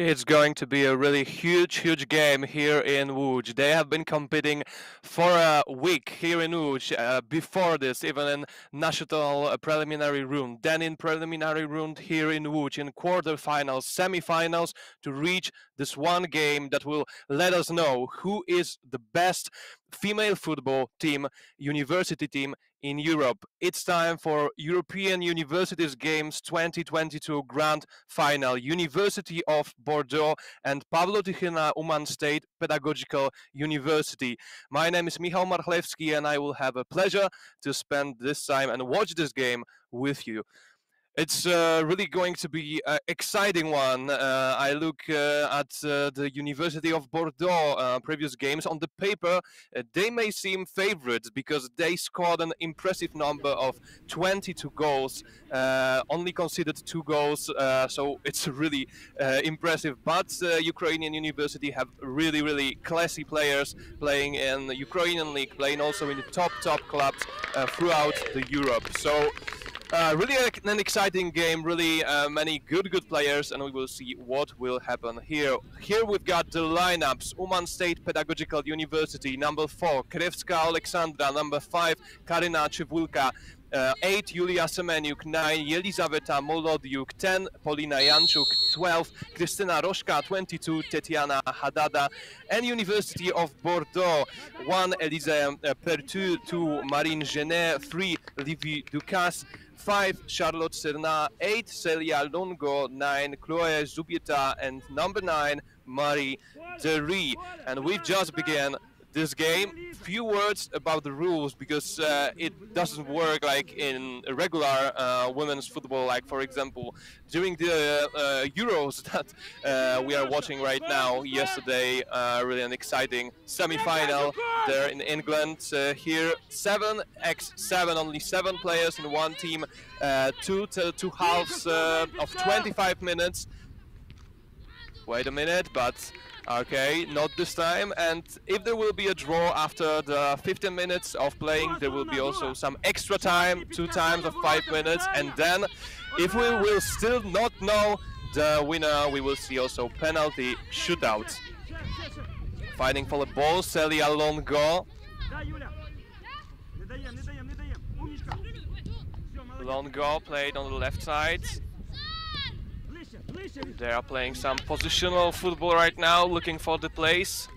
It's going to be a really huge, huge game here in Łódź. They have been competing for a week here in Łódź. Uh, before this, even in national uh, preliminary round, then in preliminary round here in Łódź, in quarterfinals, semifinals, to reach this one game that will let us know who is the best female football team, university team in Europe. It's time for European Universities Games 2022 Grand Final. University of Bordeaux and Pavlo Tychyna Uman State Pedagogical University. My name is Michał Marchlewski and I will have a pleasure to spend this time and watch this game with you. It's uh, really going to be an exciting one. Uh, I look uh, at uh, the University of Bordeaux uh, previous games. On the paper, uh, they may seem favorites because they scored an impressive number of 22 goals, only conceded two goals, so it's really impressive. But Ukrainian University have really, really classy players playing in the Ukrainian league, playing also in the top, top clubs throughout the Europe. So. Uh, really an exciting game, really uh, many good, good players, and we will see what will happen here. Here we've got the lineups. Uman State Pedagogical University, number 4, Krewska Alexandra, number 5, Karina Chivulka, uh, 8 Julia Semeniuk, 9 Jelizaveta Molodiuk, 10 Polina Janczuk, 12 Krystyna Roszka, 22 Tetiana Hadada, and University of Bordeaux, 1 Elise uh, Pertu, 2 Marine Genet, 3 Livy Ducasse, 5 Charlotte Serna, 8 Celia Longo, 9 Chloe Zubieta, and number 9 Marie Dery. And we've just begun this game. Few words about the rules because uh, it doesn't work like in regular uh, women's football. Like for example, during the uh, Euros that uh, we are watching right now. Yesterday, uh, really an exciting semi-final there in England. Uh, here, seven x seven, only seven players in one team. two two halves of 25 minutes. Wait a minute, but Okay, not this time. And if there will be a draw after the 15 minutes of playing, there will be also some extra time, two times of five minutes. And then, if we will still not know the winner, we will see also penalty shootouts. Fighting for the ball, Celia Longo. Longo played on the left side. They are playing some positional football right now, looking for the place.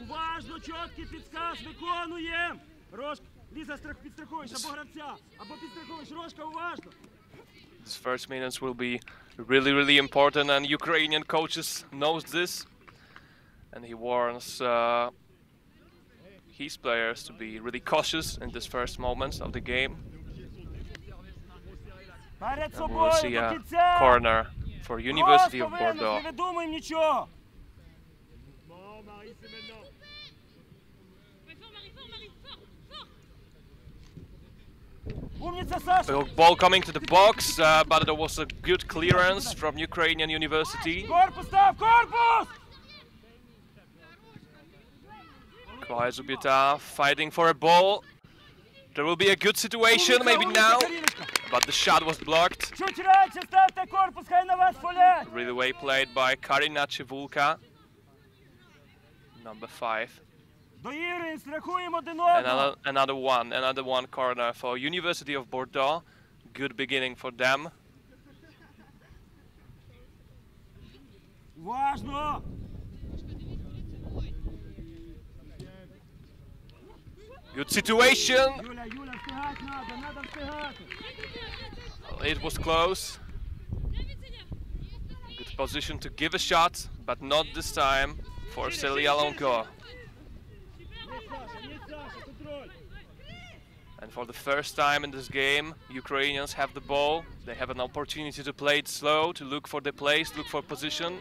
Уважно, чіткий підсказ, виконуємо! Рожка, Ліза, підстрахуєш або гравця, або підстрахуєш, Рожка, уважно! These first minutes will be really, really important, and Ukrainian coaches knows this, and he warns uh, his players to be really cautious in this first moments of the game. And for University of Bordeaux. The ball coming to the box, uh, but there was a good clearance from Ukrainian University. Chloe Zubieta fighting for a ball. There will be a good situation, maybe now, but the shot was blocked. Чуть радше ставте корпус, хай на вас фолять! Really well played by Karina Chivulka, number five. Доігруємо, страхуємо один Another, одного! another one, another one corner for University of Bordeaux. Good beginning for them. Уважно! Good situation. Uh, it was close. Good position to give a shot, but not this time for Celia Longo. And for the first time in this game, Ukrainians have the ball. They have an opportunity to play it slow, to look for the place, look for position.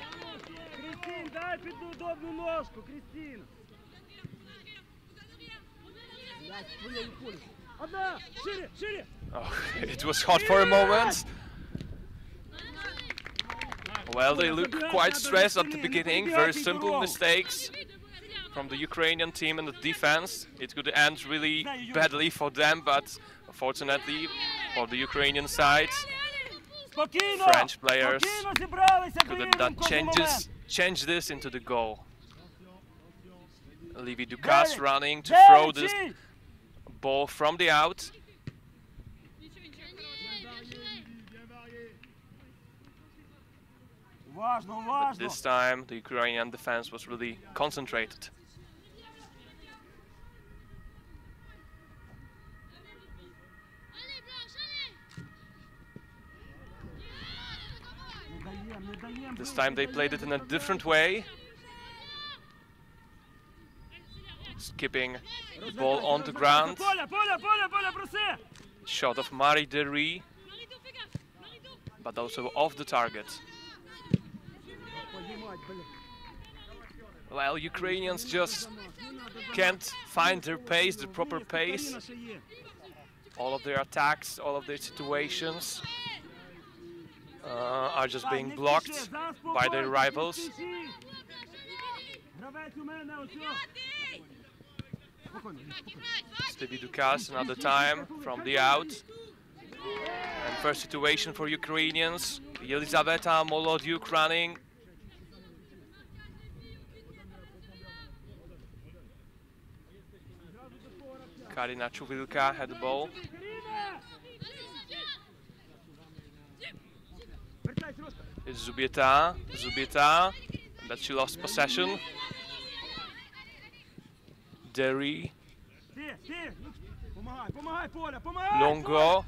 Oh, it was hot for a moment. Well, they look quite stressed at the beginning, very simple mistakes from the Ukrainian team in the defense. It could end really badly for them, but fortunately for the Ukrainian side, French players could not changes, change this into the goal. Levi Ducasse running to throw this ball from the out. But this time the Ukrainian defense was really concentrated. This time they played it in a different way. skipping the ball on the ground. Shot of Marie Derry, but also off the target. Well, Ukrainians just can't find their pace, the proper pace. All of their attacks, all of their situations uh, are just being blocked by their rivals. Steady Ducasse, another time from the out. And first situation for Ukrainians. Elizaveta Molodyuk running. Karina Chuvilka had the ball. It's Zubieta, Zubieta, but she lost possession. Derry. Longo.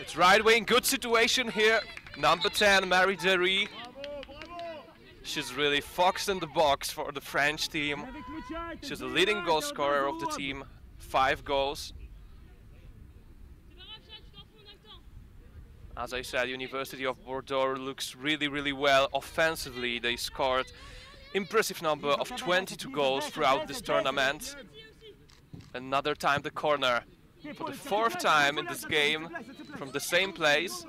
It's right wing, good situation here. Number 10, Mary Derry. She's really foxed in the box for the French team. She's the leading goal scorer of the team, five goals. As I said, University of Bordeaux looks really, really well offensively. They scored impressive number of 22 goals throughout this tournament. Another time the corner for the fourth time in this game from the same place,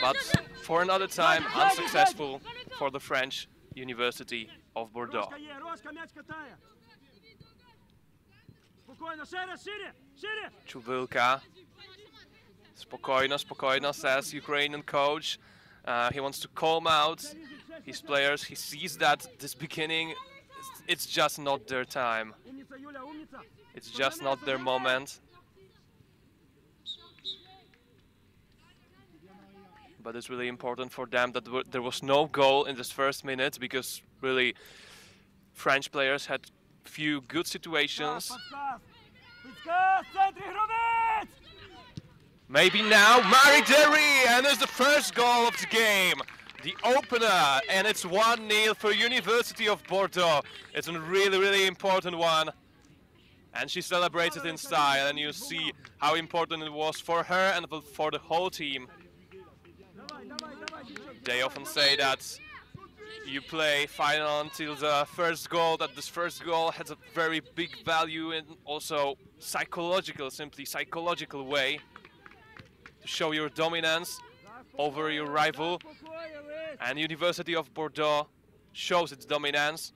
but for another time unsuccessful for the French University of Bordeaux. Chuvilka, Spokojno, spokojno, says Ukrainian coach. Uh, he wants to calm out his players. He sees that this beginning, it's just not their time. It's just not their moment. But it's really important for them that there was no goal in this first minute because really French players had few good situations. Maybe now Marie Derry and it's the first goal of the game the opener, and it's 1-0 for University of Bordeaux. It's a really, really important one. And she celebrated in style, and you see how important it was for her and for the whole team. They often say that you play final until the first goal, that this first goal has a very big value and also psychological, simply psychological way to show your dominance over your rival and University of Bordeaux shows its dominance.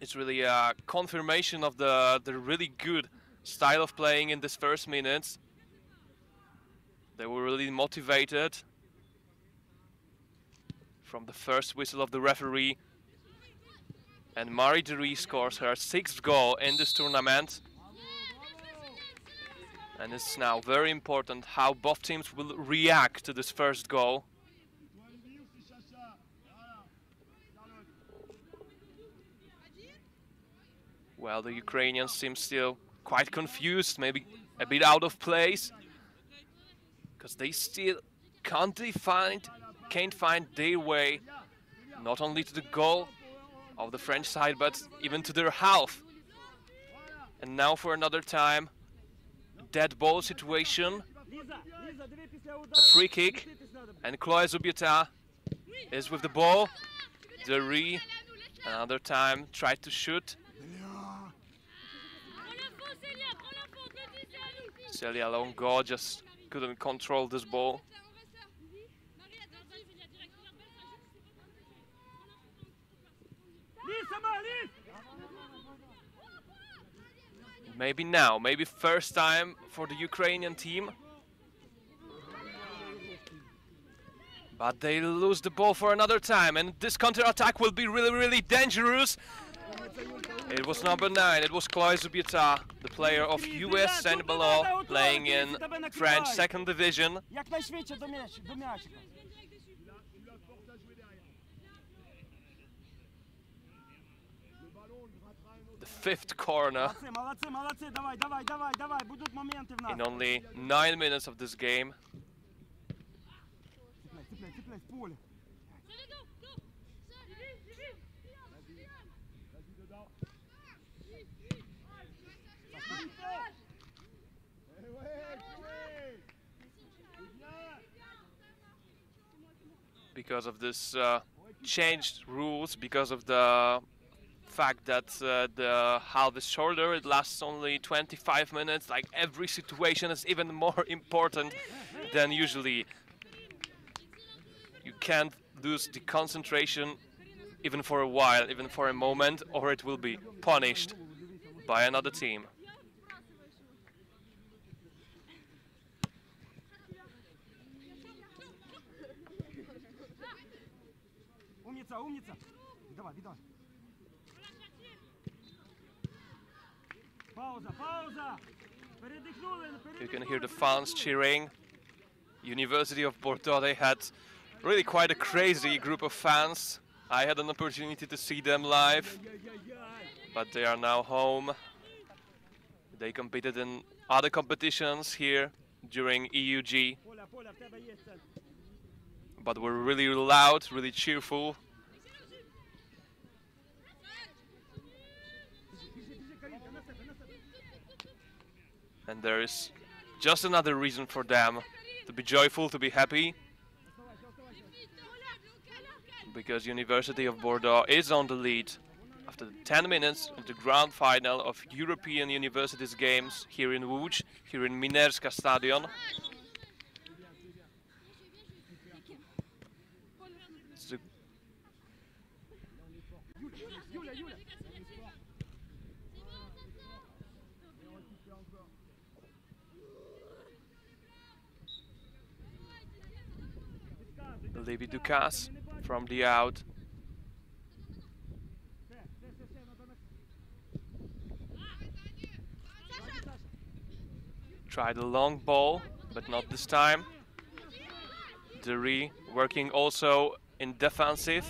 It's really a confirmation of the, the really good style of playing in this first minutes. They were really motivated from the first whistle of the referee. And Marie Dury scores her sixth goal in this tournament. And it's now very important how both teams will react to this first goal. Well, the Ukrainians seem still quite confused, maybe a bit out of place. Because they still can't find, can't find their way, not only to the goal of the French side, but even to their half. And now for another time, dead ball situation, a free kick, and Chloe Zubieta is with the ball. Dury, another time, tried to shoot, Celia Longo just couldn't control this ball. Maybe now, maybe first time for the Ukrainian team. But they lose the ball for another time and this counter-attack will be really, really dangerous. It was number 9, it was Chloe Zubieta, the player of US Saint Malo, playing in French 2nd Division. The fifth corner. In only 9 minutes of this game. Because of this uh, changed rules, because of the fact that uh, the shorter, it lasts only 25 minutes. Like every situation is even more important than usually. You can't lose the concentration even for a while, even for a moment, or it will be punished by another team. Умніця, умніця. Віддавай, віддавай. Пауза, пауза. Передихнули, You can hear the передихнули, fans передихнули. cheering. University of Bordeaux, they had really quite a crazy group of fans. I had an opportunity to see them live, but they are now home. They competed in other competitions here during EUG, Поля, поля, в тебе є центр. but were really loud, really cheerful. And there is just another reason for them to be joyful, to be happy. Because University of Bordeaux is on the lead after 10 minutes of the grand final of European Universities Games here in Łódź, here in Minerska Stadion. Levi Ducasse from the out. Try the long ball, but not this time. Dury working also in defensive.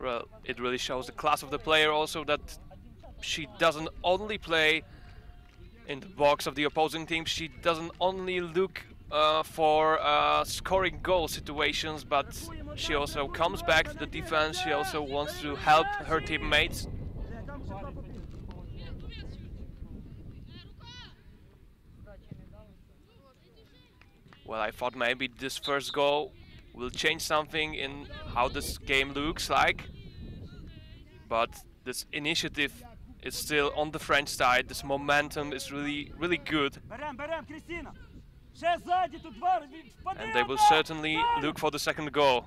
Well, it really shows the class of the player also that she doesn't only play in the box of the opposing team. She doesn't only look uh, for uh, scoring goal situations, but she also comes back to the defense. She also wants to help her teammates. Well, I thought maybe this first goal will change something in how this game looks like. But this initiative it's still on the French side. This momentum is really, really good. And they will certainly look for the second goal.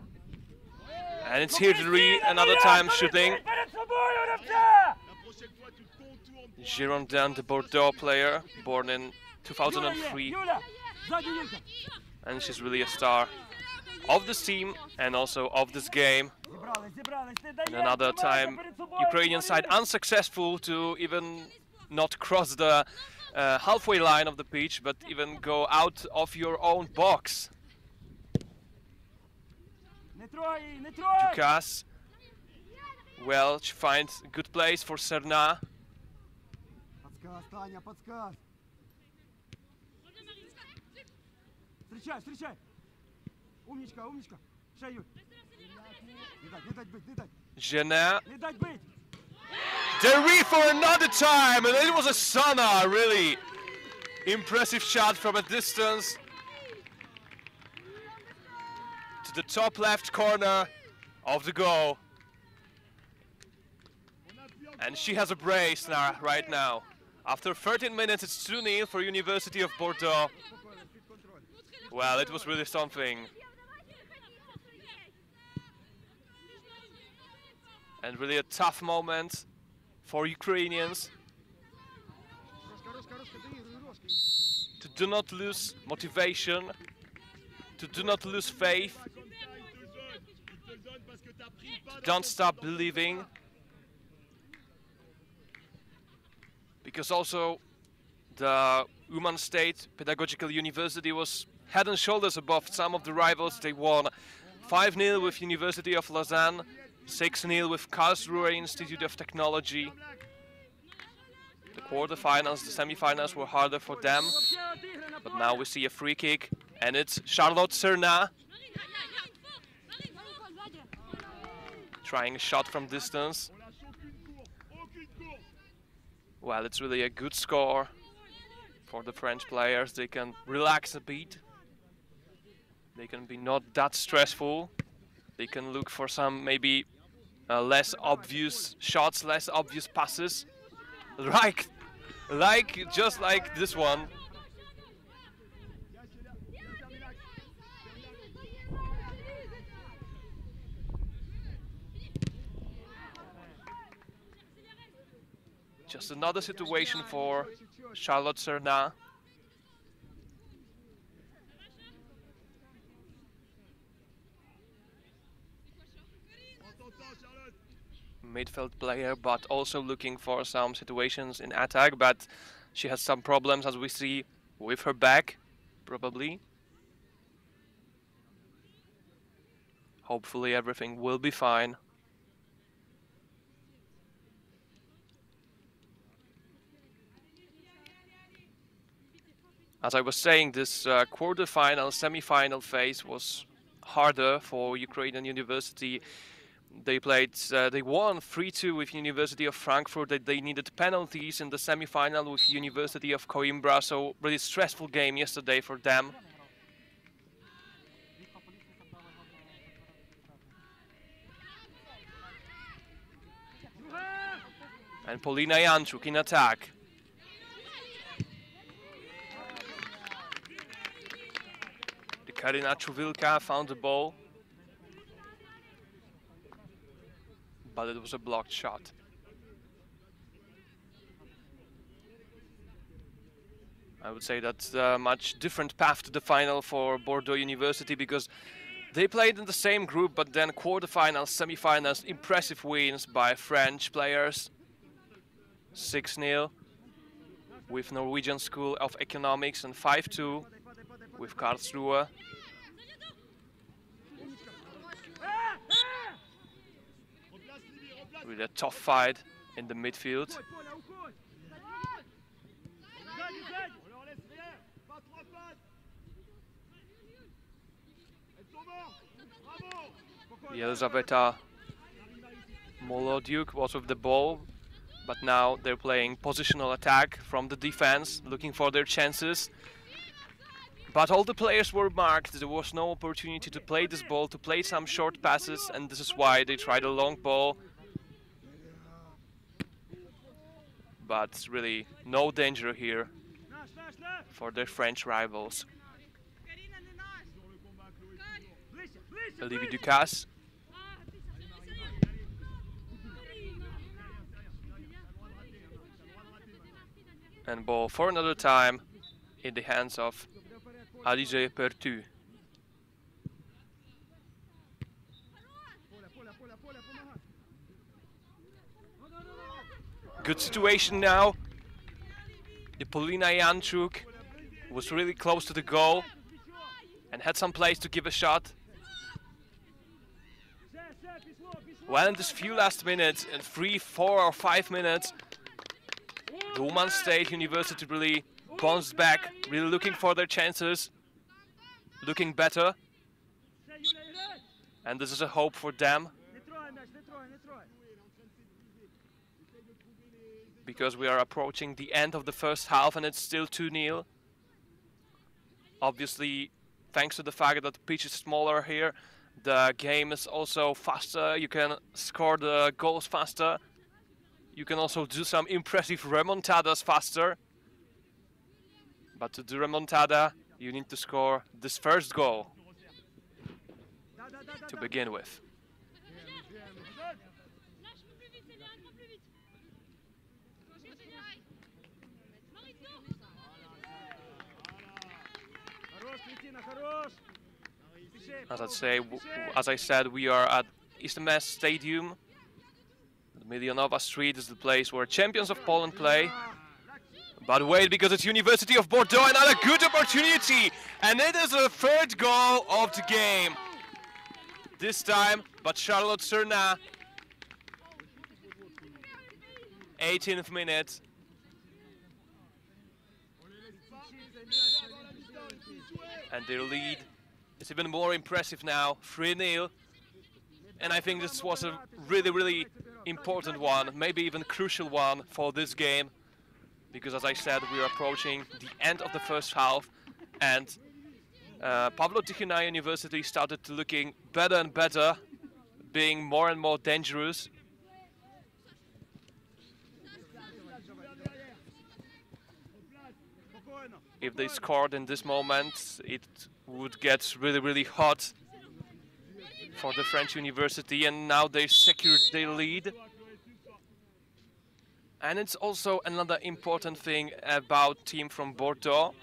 And it's Hirdri another time shooting. Girondin the Bordeaux player, born in 2003. And she's really a star of this team and also of this game. And another time, Ukrainian side unsuccessful to even not cross the uh, halfway line of the pitch, but even go out of your own box. Ducasse, Welch finds good place for Serna. Встречай, встречай! Умничка, умничка. Шею. Не дать, не дать быть, не дать. Жена. Не дать быть. For another time, and it was a Serna, really impressive shot from a distance to the top left corner of the goal. And she has a brace now, right now. After 13 minutes, it's 2-0 for University of Bordeaux. Well, it was really something. and really a tough moment for Ukrainians to do not lose motivation, to do not lose faith, don't stop believing, because also the Uman State Pedagogical University was head and shoulders above some of the rivals they won. 5-0 with University of Lausanne, 6-0 with Karlsruhe Institute of Technology. The quarterfinals, the semifinals were harder for them. But now we see a free kick and it's Charlotte Serna trying a shot from distance. Well, it's really a good score for the French players. They can relax a bit. They can be not that stressful. They can look for some maybe uh, less obvious shots, less obvious passes. Like, like just like this one. Just another situation for Charlotte Serna. Midfield player, but also looking for some situations in attack, but she has some problems as we see with her back, probably. Hopefully everything will be fine. As I was saying, this uh, quarter-final, semi-final phase was harder for Ukrainian University. They played, uh, they won 3-2 with University of Frankfurt. They, they needed penalties in the semi-final with University of Coimbra, so really stressful game yesterday for them. And Polina Janczuk in attack. Karina Chuvilka found the ball. But it was a blocked shot. I would say that's a much different path to the final for Bordeaux University because they played in the same group, but then quarterfinals, semifinals, impressive wins by French players. 6-0 with Norwegian School of Economics and 5-2 with Karlsruhe. With a tough fight in the midfield. Elizaveta Molodiuk was with the ball, but now they're playing positional attack from the defense, looking for their chances. But all the players were marked, there was no opportunity to play this ball, to play some short passes, and this is why they tried a long ball. But really no danger here for the French rivals. Olivier Ducasse. And ball for another time in the hands of Alizé Pertu. Good situation now. The Polina Janczuk was really close to the goal and had some place to give a shot. Well, in this few last minutes, in three, four or five minutes, the Uman State University really bounced back, really looking for their chances, looking better. And this is a hope for them. Because we are approaching the end of the first half and it's still 2-0. Obviously, thanks to the fact that the pitch is smaller here, the game is also faster. You can score the goals faster. You can also do some impressive remontadas faster. But to do remontada, you need to score this first goal to begin with. As I say, as I said, we are at SMS Stadium. Milionowa Street is the place where champions of Poland play. But wait, because it's University of Bordeaux, another good opportunity! And it is the third goal of the game. This time, but Charlotte Serna. 18th minute. And their lead it's even more impressive now, 3-0. And I think this was a really, really important one, maybe even crucial one for this game. Because as I said, we're approaching the end of the first half and uh, Pavlo Tychyna University started looking better and better, being more and more dangerous. If they scored in this moment, it would get really, really hot for the French University, and now they secured their lead. And it's also another important thing about team from Bordeaux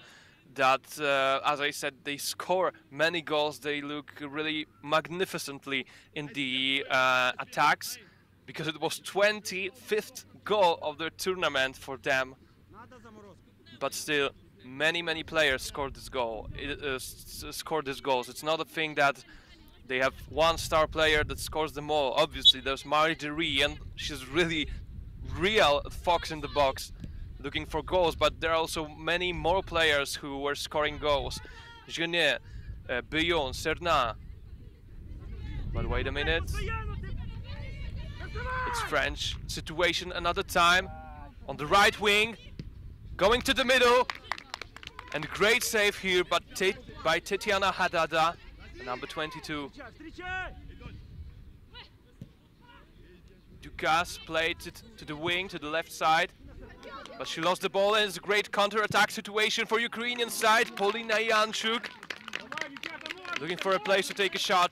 that, uh, as I said, they score many goals. They look really magnificently in the uh, attacks because it was 25th goal of the tournament for them. But still, many many players scored this goal it, uh, scored these goals. It's not a thing that they have one star player that scores them all. Obviously there's Marjorie and she's really real fox in the box looking for goals but there are also many more players who were scoring goals. Genet, uh, Billon, Serna but wait a minute. It's French situation another time. On the right wing going to the middle. And great save here but by Tetiana Hadada, number 22. Ducasse played it to the wing, to the left side. But she lost the ball and it's a great counter-attack situation for Ukrainian side. Polina Yanchuk looking for a place to take a shot.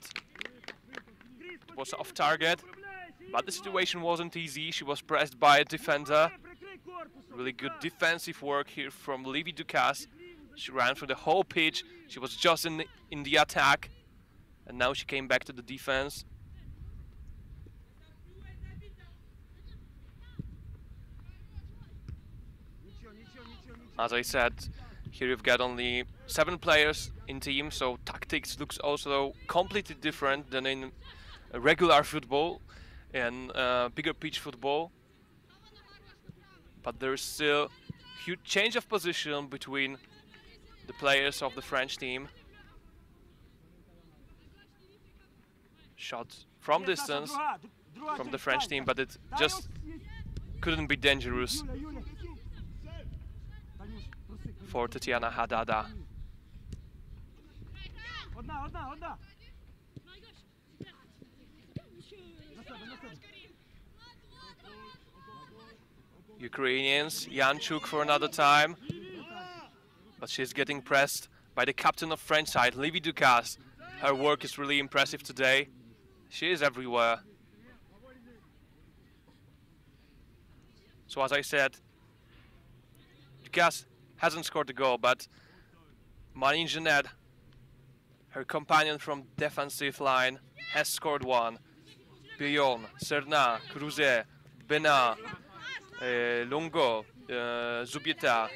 It was off target, but the situation wasn't easy. She was pressed by a defender. Really good defensive work here from Livy Ducasse. She ran through the whole pitch. She was just in the, in the attack. And now she came back to the defense. As I said, here you've got only seven players in team, so tactics looks also completely different than in regular football and uh, bigger pitch football. But there is still huge change of position between the players of the French team. Shot from distance from the French team, but it just couldn't be dangerous for Tatiana Hadada. Ukrainians, Yanchuk for another time. But she's getting pressed by the captain of French side, Livy Ducasse. Her work is really impressive today. She is everywhere. So as I said, Ducasse hasn't scored a goal, but Marine Jeanette, her companion from defensive line, has scored one. Billon, Serna, Cruzet, Bena, uh, Longo, uh, Zubieta,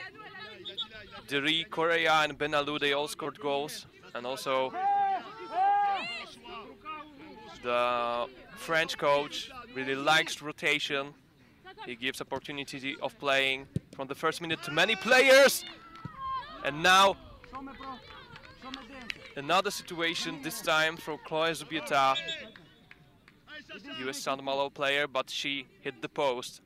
Diri, Correa and Benalude all scored goals. And also the French coach really likes rotation. He gives opportunity of playing from the first minute to many players. And now another situation, this time from Chloe Zubieta, US San Malo player, but she hit the post.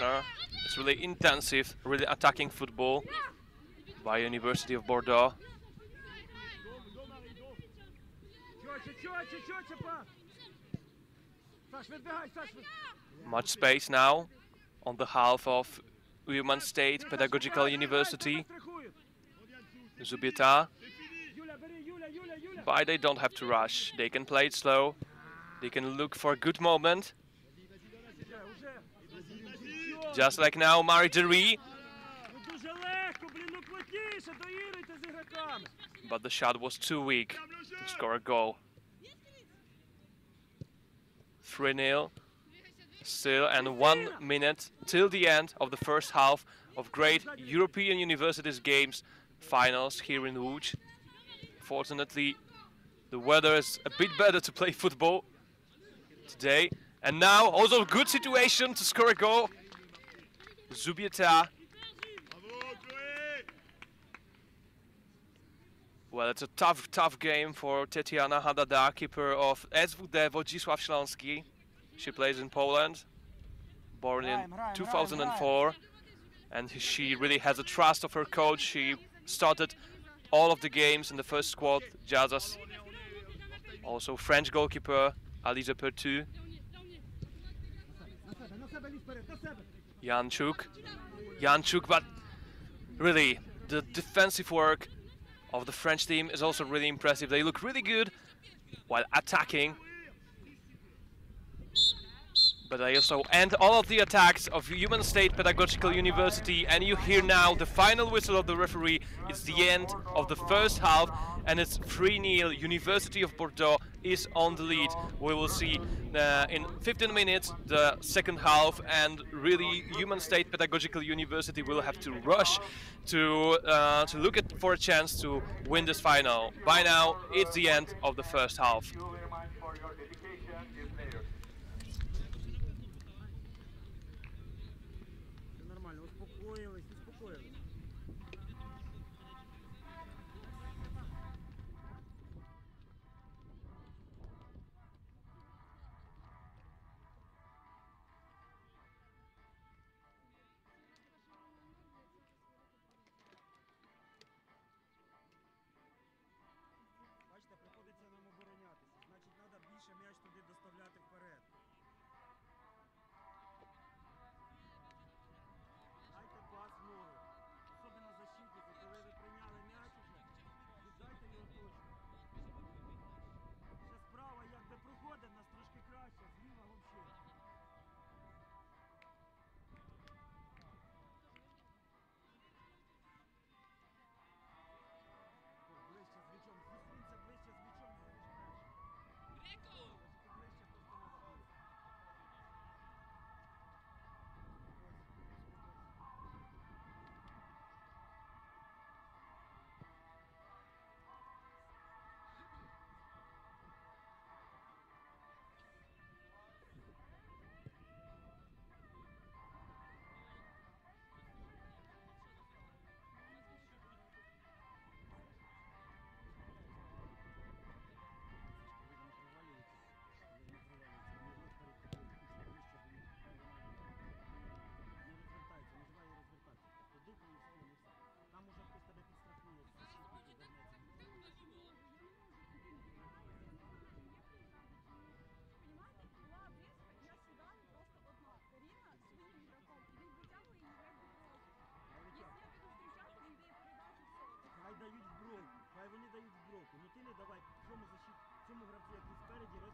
corner. It's really intensive, really attacking football by University of Bordeaux. Much space now on the half of Uman State Pedagogical University. Zubieta, But they don't have to rush. They can play it slow. They can look for a good moment. Just like now, Mari But the shot was too weak to score a goal. 3-0 still and one minute till the end of the first half of great European Universities Games finals here in Łódź. Fortunately, the weather is a bit better to play football today. And now also a good situation to score a goal. Zubieta Well, it's a tough, tough game for Tetiana Hadada, keeper of SWD Wodzisław Śląski. She plays in Poland, born in Grajmy, grajmy, 2004, and she really has a trust of her coach. She started all of the games in the first squad, Jazas. Also French goalkeeper Aliza Pertu, Janchuk. Janchuk, but really, the defensive work of the French team is also really impressive. They look really good while attacking. But I also end all of the attacks of Uman State Pedagogical University. And you hear now the final whistle of the referee. It's the end of the first half, and it's 3 0. University of Bordeaux is on the lead. We will see uh, in 15 minutes the second half, and really, Uman State Pedagogical University will have to rush to uh, to look at for a chance to win this final. By now, it's the end of the first half. Цьому гравцю, який спереді,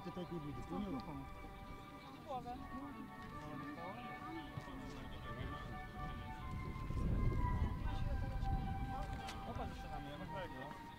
ти так не буде, поняла? Głowę. Popatrz jeszcze na mnie, no tego.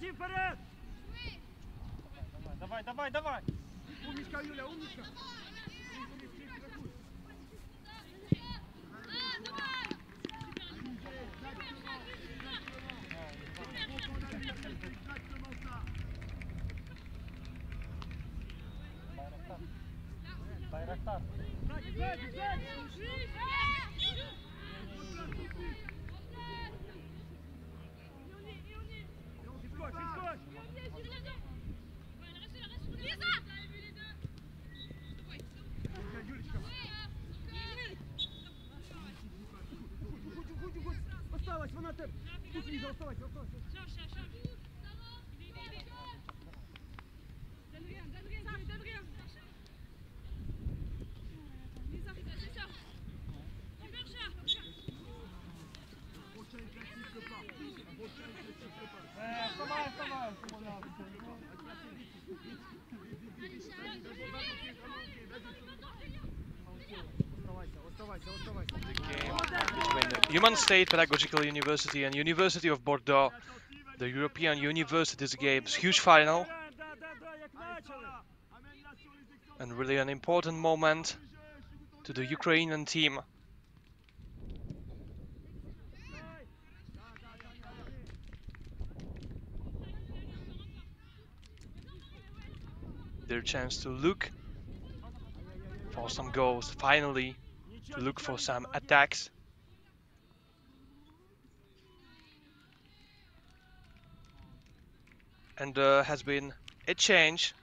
Не дай, не дайте їм вперед! Давай, давай, давай! Умничка, Юля, умничка! Байрактар. Сзади, сзади, сзади! He's good. Uman State Pedagogical University and University of Bordeaux, the European Universities Games, huge final. And really an important moment to the Ukrainian team. Their chance to look for some goals, finally, to look for some attacks. and there has been a change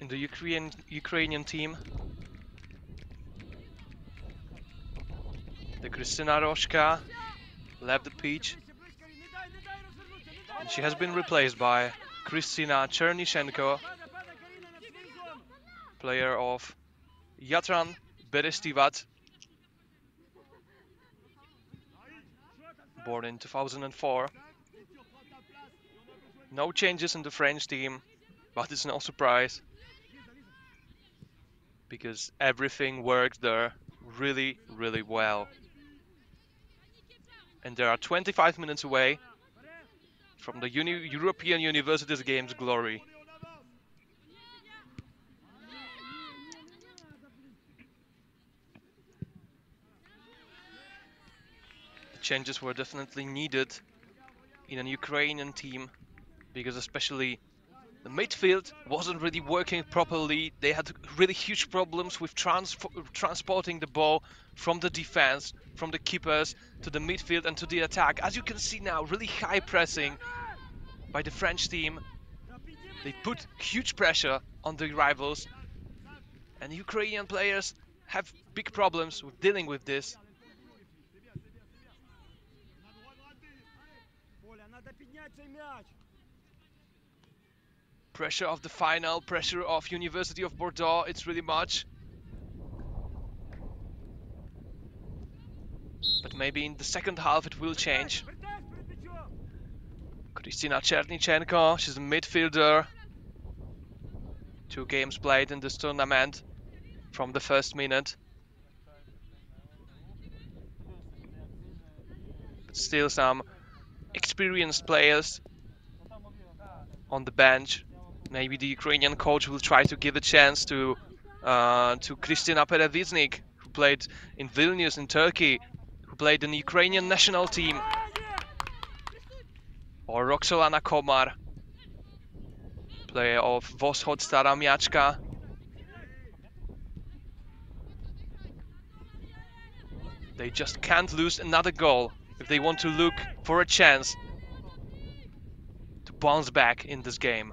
in the Ukrainian Ukrainian team. The Kristina Roshka left the pitch and she has been replaced by Kristina Chernyshenko, player of Yatran Berestivat, born in 2004. No changes in the French team, but it's no surprise because everything worked there really, really well. And they are 25 minutes away from the uni- European Universities Games glory. The changes were definitely needed in an Ukrainian team because especially the midfield wasn't really working properly. They had really huge problems with transf- transporting the ball from the defense, from the keepers to the midfield and to the attack. As you can see now, really high pressing by the French team. They put huge pressure on the rivals, and Ukrainian players have big problems with dealing with this. Pressure of the final, pressure of University of Bordeaux, it's really much. But maybe in the second half it will change. Kristina Chernichenko, she's a midfielder. Two games played in this tournament from the first minute. But still some experienced players on the bench. Maybe the Ukrainian coach will try to give a chance to uh, to Kristina Pereviznik, who played in Vilnius in Turkey, who played in the Ukrainian national team, or Roxolana Komar, player of Voshod Stara Miachka. They just can't lose another goal if they want to look for a chance to bounce back in this game.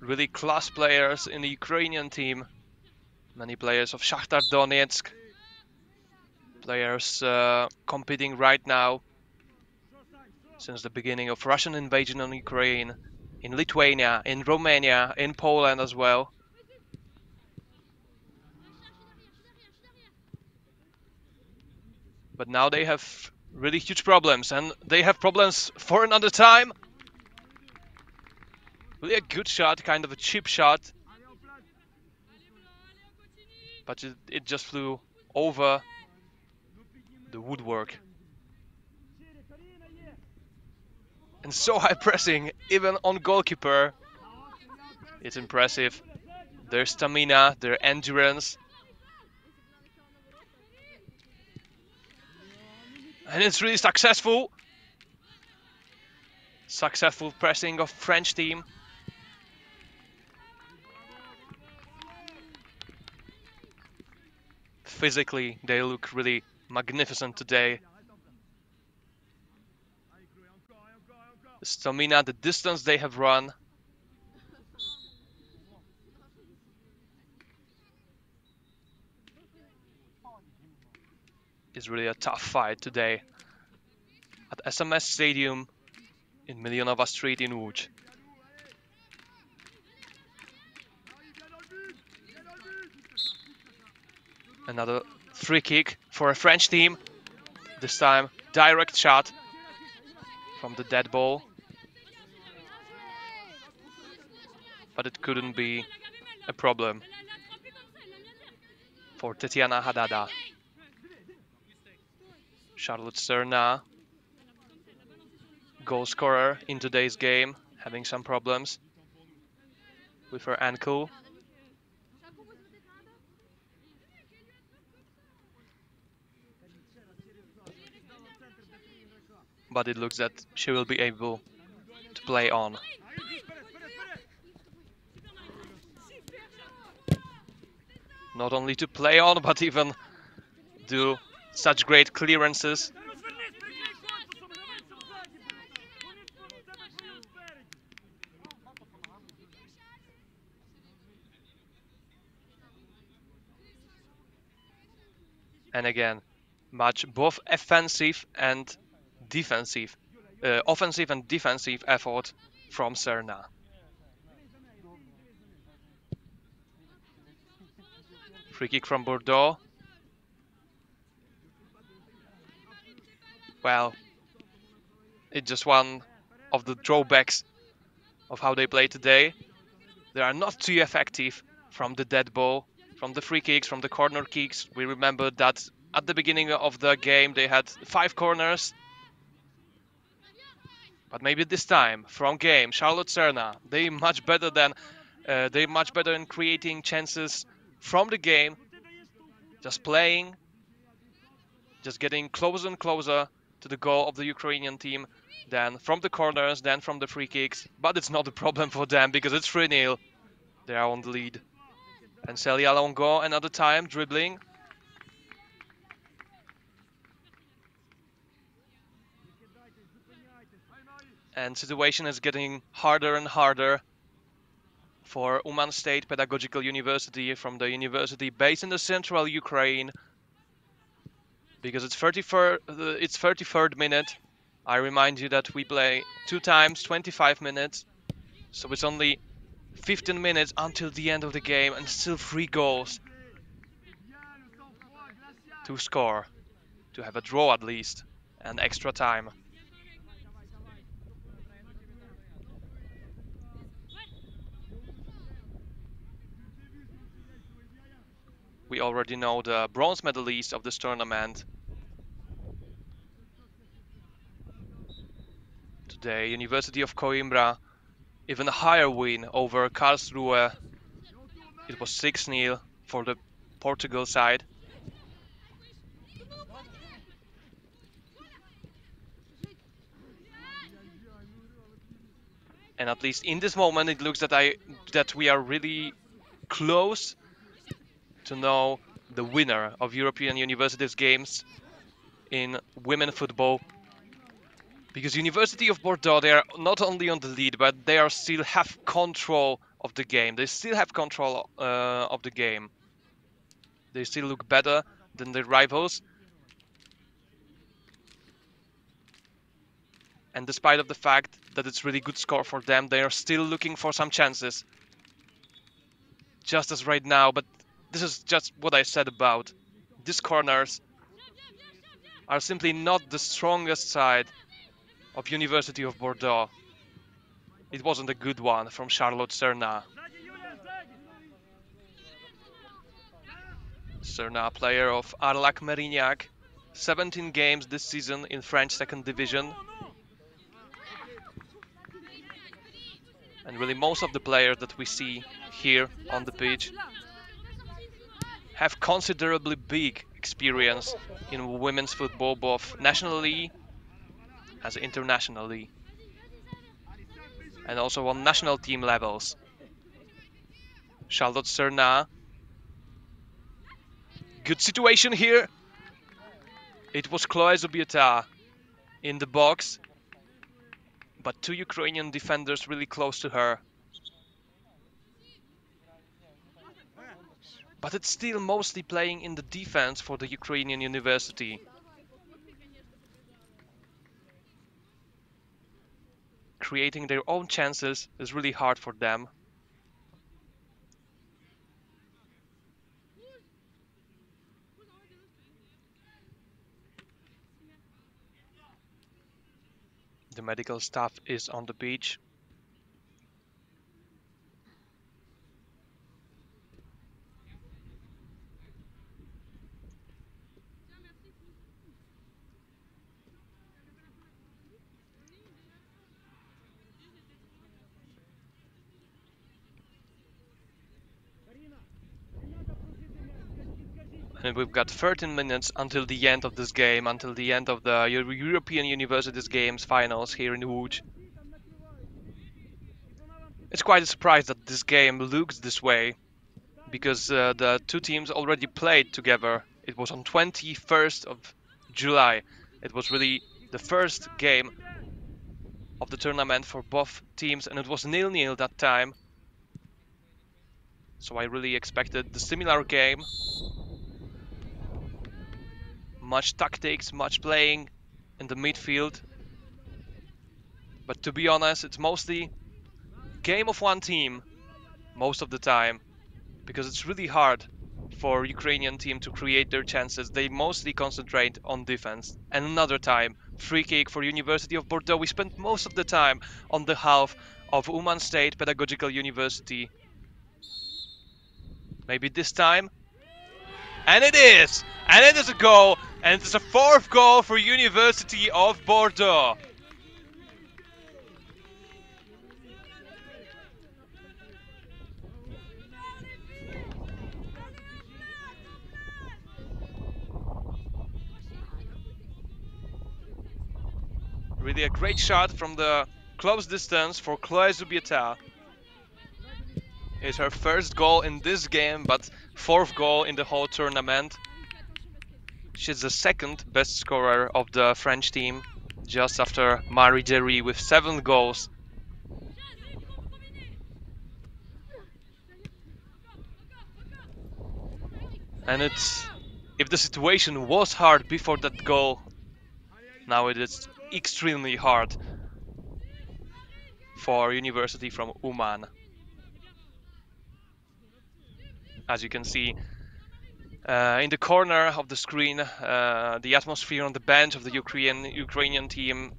really class players in the Ukrainian team. Many players of Shakhtar Donetsk. Players uh, competing right now since the beginning of Russian invasion on Ukraine. In Lithuania, in Romania, in Poland as well. But now they have really huge problems and they have problems for another time. Really a good shot, kind of a cheap shot. But it, it just flew over the woodwork. And so high pressing, even on goalkeeper. It's impressive. Their stamina, their endurance. And it's really successful. Successful pressing of French team. Physically, they look really magnificent today. The stamina, the distance they have run. Is really a tough fight today at SMS Stadium in Milionowa Street in Łódź. Another free kick for a French team. This time, direct shot from the dead ball. But it couldn't be a problem for Tetiana Hadada. Charlotte Serna, goal scorer in today's game, having some problems with her ankle. But it looks that she will be able to play on. Not only to play on, but even do such great clearances. And again, much both offensive and defensive, uh, offensive and defensive effort from Serna. Free kick from Bordeaux. Well, it's just one of the drawbacks of how they play today. They are not too effective from the dead ball, from the free kicks, from the corner kicks. We remember that at the beginning of the game they had five corners. But maybe this time, from game, Charlotte Serna, they much better than uh, they much better in creating chances from the game, just playing, just getting closer and closer to the goal of the Ukrainian team, then from the corners, then from the free kicks. But it's not a problem for them because it's 3 0. They are on the lead. And Celia Longo another time dribbling. And situation is getting harder and harder for Uman State Pedagogical University from the university based in the central Ukraine because it's 33rd, uh, it's 33rd minute. I remind you that we play two times 25 minutes, so it's only 15 minutes until the end of the game and still three goals to score, to have a draw at least, and extra time. We already know the bronze medalist of this tournament. Today, University of Coimbra, even a higher win over Karlsruhe. It was 6-0 for the Portugal side. And at least in this moment, it looks that I that we are really close to know the winner of European Universities Games in women football. Because University of Bordeaux, they are not only on the lead, but they are still have control of the game. They still have control uh, of the game. They still look better than their rivals. And despite of the fact that it's really good score for them, they are still looking for some chances. Just as right now, but this is just what I said about. These corners are simply not the strongest side of University of Bordeaux. It wasn't a good one from Charlotte Serna. Serna, player of Arlac Merignac, 17 games this season in French second division. And really most of the players that we see here on the pitch have considerably big experience in women's football, both nationally as internationally, and also on national team levels. Charlotte Serna. Good situation here. It was Chloe Zubieta in the box, but two Ukrainian defenders really close to her. But it's still mostly playing in the defense for the Ukrainian university. Creating their own chances is really hard for them. The medical staff is on the beach. And we've got 13 minutes until the end of this game, until the end of the Euro European Universities Games finals here in Łódź. It's quite a surprise that this game looks this way, because uh, the two teams already played together. It was on 21st of July. It was really the first game of the tournament for both teams, and it was nil-nil that time. So I really expected the similar game much tactics, much playing in the midfield. But to be honest, it's mostly game of one team most of the time because it's really hard for Ukrainian team to create their chances. They mostly concentrate on defense. And another time, free kick for University of Bordeaux. We spent most of the time on the half of Uman State Pedagogical University. Maybe this time? And it is! And it is a goal and it's a fourth goal for University of Bordeaux. Really a great shot from the close distance for Chloe Zubieta. It's her first goal in this game, but fourth goal in the whole tournament. She's the second best scorer of the French team, just after Marie Derry with seven goals. And it's if the situation was hard before that goal, now it is extremely hard for University from Uman. As you can see, uh, in the corner of the screen, uh, the atmosphere on the bench of the Ukrainian Ukrainian team,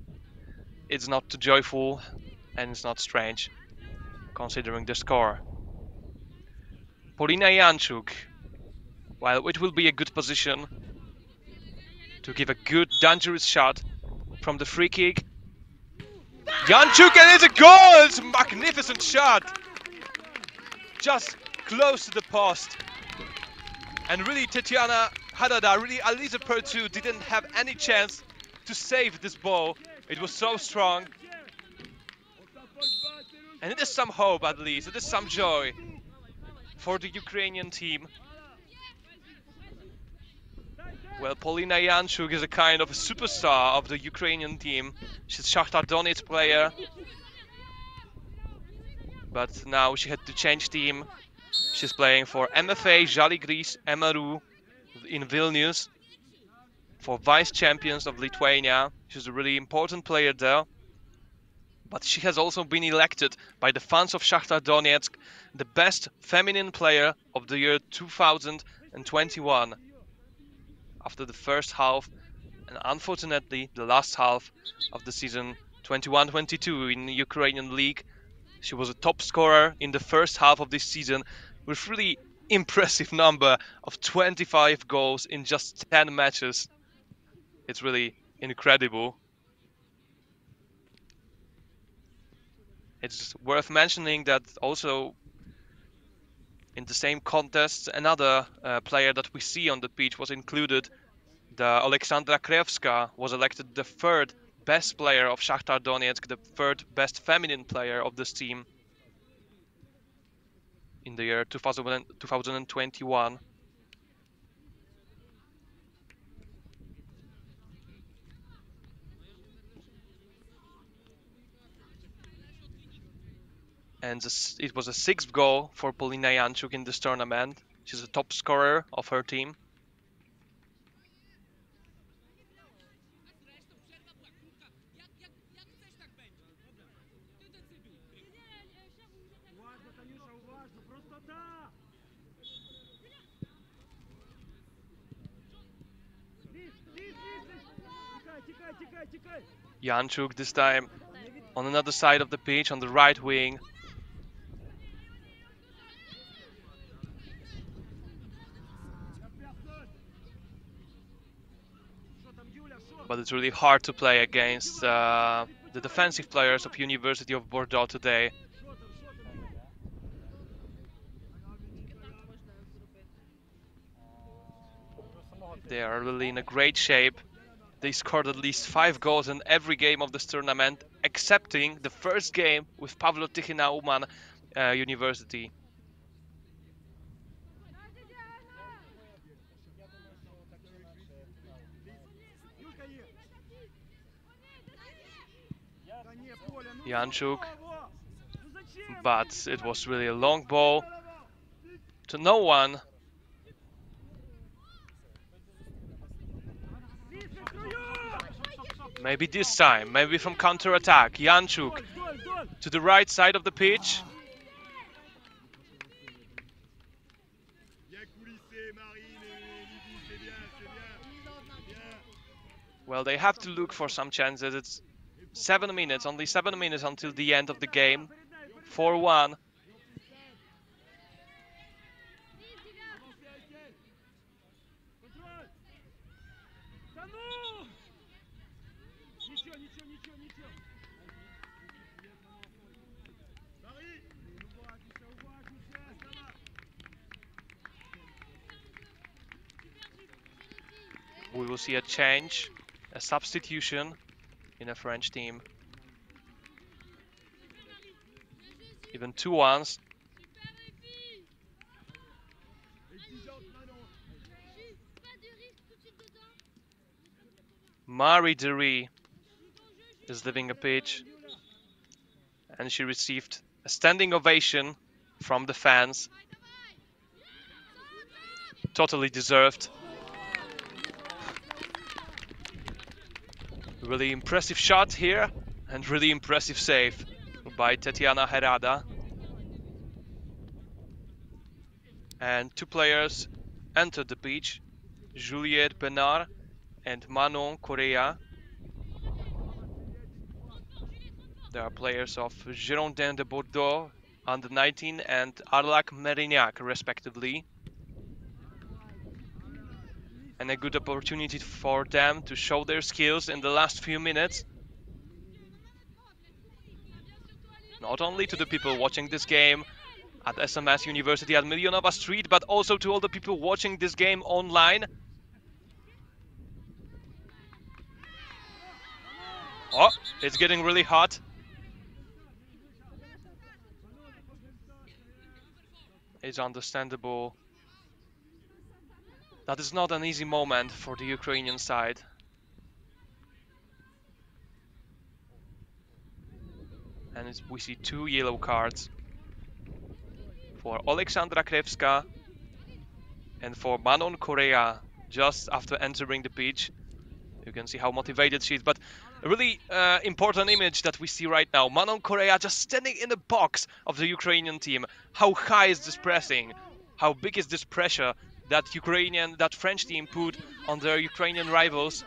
it's not too joyful and it's not strange, considering the score. Polina Janczuk While it will be a good position to give a good dangerous shot from the free kick. Janchuk and it's a goal! It's a magnificent shot! Just close to the post. And really Tetiana Hadada, really Aliza Pertu didn't have any chance to save this ball. It was so strong. And it is some hope at least, it is some joy for the Ukrainian team. Well, Polina Janchuk is a kind of a superstar of the Ukrainian team. She's Shakhtar Donetsk player. But now she had to change team. She's playing for MFA Žalgiris MRU in Vilnius for vice champions of Lithuania. She's a really important player there. But she has also been elected by the fans of Shakhtar Donetsk the best feminine player of the year 2021 after the first half and unfortunately the last half of the season 21-22 in Ukrainian league. She was a top scorer in the first half of this season with really impressive number of 25 goals in just 10 matches. It's really incredible. It's worth mentioning that also in the same contest, another uh, player that we see on the pitch was included. The Alexandra Krevska was elected the third best player of Shakhtar Donetsk, the third best feminine player of this team in the year 2000, 2021. and it was a sixth goal for Polina Janchuk in this tournament. She's a top scorer of her team. Janchuk this time on another side of the pitch on the right wing but it's really hard to play against uh, the defensive players of University of Bordeaux today. They are really in a great shape. They scored at least five goals in every game of this tournament, excepting the first game with Pavlo Tychyna Uman uh, University. Janchuk. But it was really a long ball to no one. Maybe this time, maybe from counter-attack. Janchuk to the right side of the pitch. Well, they have to look for some chances. It's Seven minutes, only seven minutes until the end of the game. 4-1. We will see a change, a substitution in a French team. Even two ones. Marie Dury is leaving a pitch and she received a standing ovation from the fans. Totally deserved. Really impressive shot here and really impressive save by Tatiana Herada. And two players entered the pitch, Juliette Benard and Manon Correa. There are players of Girondins de Bordeaux under 19 and Arlac Merignac respectively. And a good opportunity for them to show their skills in the last few minutes. Not only to the people watching this game at SMS University at Milionowa Street, but also to all the people watching this game online. Oh, it's getting really hot. It's understandable. That is not an easy moment for the Ukrainian side. And we see two yellow cards for Alexandra Krevska and for Manon Correa just after entering the pitch. You can see how motivated she is, but a really uh, important image that we see right now. Manon Correa just standing in the box of the Ukrainian team. How high is this pressing? How big is this pressure that Ukrainian, that French team put on their Ukrainian rivals?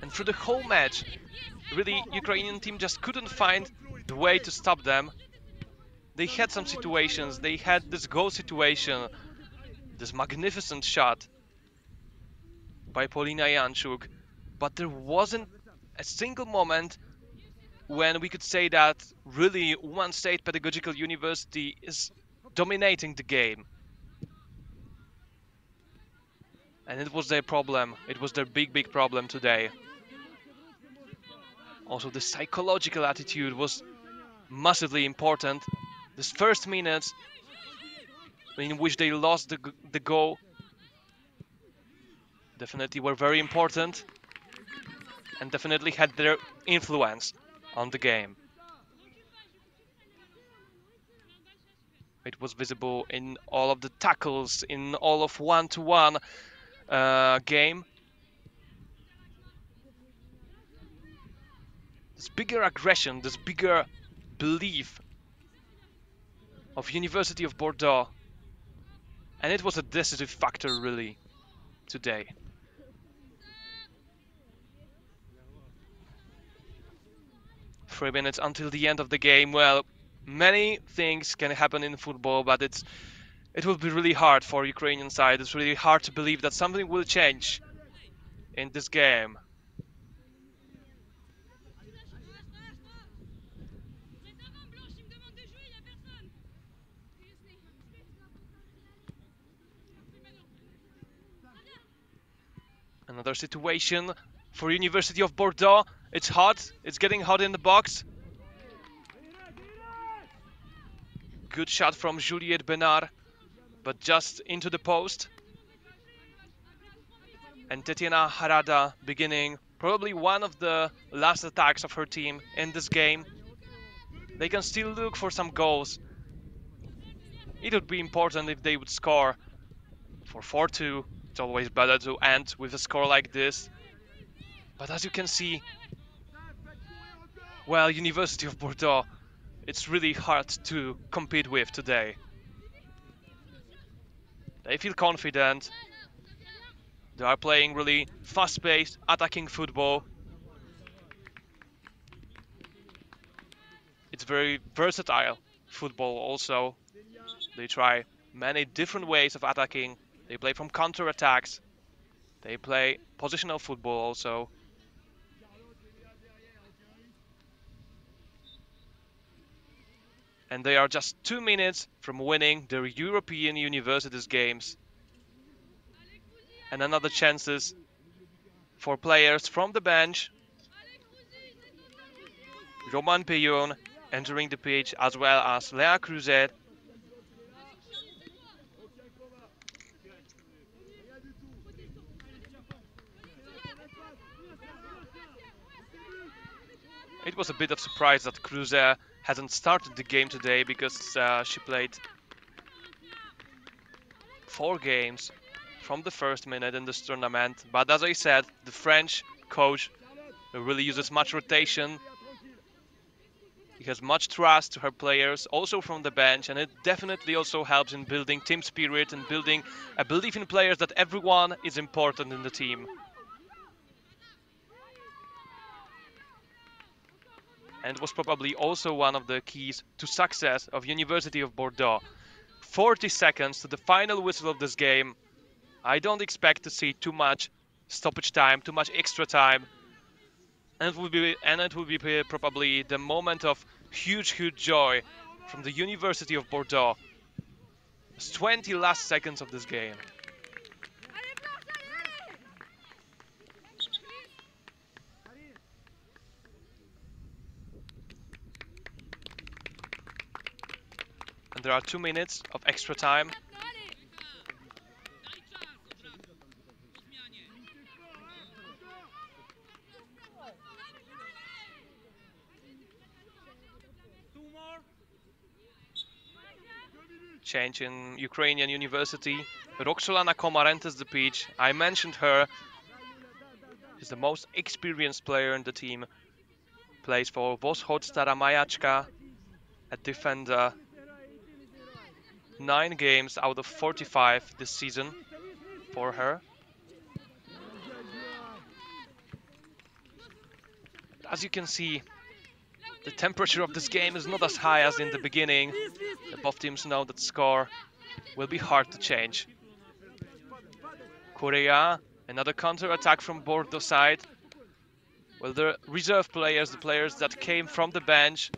And through the whole match, really Ukrainian team just couldn't find the way to stop them. They had some situations, they had this goal situation, this magnificent shot by Polina Janczuk, but there wasn't a single moment when we could say that really one State Pedagogical University is dominating the game. And it was their problem, it was their big, big problem today. Also the psychological attitude was massively important. This first minutes in which they lost the, the goal definitely were very important and definitely had their influence on the game. It was visible in all of the tackles, in all of one-to-one -one, uh, game. This bigger aggression, this bigger belief of University of Bordeaux. And it was a decisive factor really today. Three minutes until the end of the game. Well, many things can happen in football, but it's it will be really hard for Ukrainian side. It's really hard to believe that something will change in this game. Another situation for University of Bordeaux. It's hot. It's getting hot in the box. Good shot from Juliette Benard, but just into the post. And Tetiana Harada beginning probably one of the last attacks of her team in this game. They can still look for some goals. It would be important if they would score for 4-2 it's always better to end with a score like this. But as you can see, well, University of Bordeaux, it's really hard to compete with today. They feel confident. They are playing really fast-paced, attacking football. It's very versatile football also. They try many different ways of attacking they play from counter-attacks. They play positional football also. And they are just two minutes from winning the European Universities games. And another chances for players from the bench. Roman Peyon entering the pitch as well as Lea Cruzet It was a bit of surprise that Cruze hasn't started the game today because uh, she played four games from the first minute in this tournament. But as I said, the French coach really uses much rotation. He has much trust to her players, also from the bench, and it definitely also helps in building team spirit and building a belief in players that everyone is important in the team. And was probably also one of the keys to success of University of Bordeaux. 40 seconds to the final whistle of this game. I don't expect to see too much stoppage time, too much extra time. And it will be and it will be probably the moment of huge, huge joy from the University of Bordeaux. It's 20 last seconds of this game. There are two minutes of extra time. Change in Ukrainian university. Roxolana Komar enters the pitch. I mentioned her. She's the most experienced player in the team. Plays for Voshod Stara a defender. Nine games out of 45 this season for her. As you can see, the temperature of this game is not as high as in the beginning. The both teams know that score will be hard to change. Correa, another counter attack from Bordeaux side. Well, the reserve players, the players that came from the bench,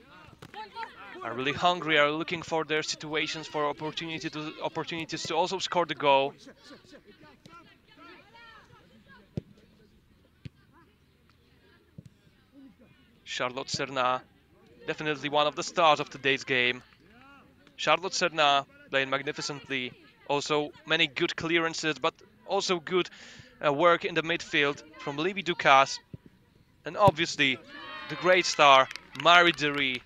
are really hungry, are looking for their situations, for opportunity to, opportunities to also score the goal. Charlotte Serna, definitely one of the stars of today's game. Charlotte Serna playing magnificently. Also many good clearances, but also good uh, work in the midfield from Libby Ducasse. And obviously, the great star, Marie Dury,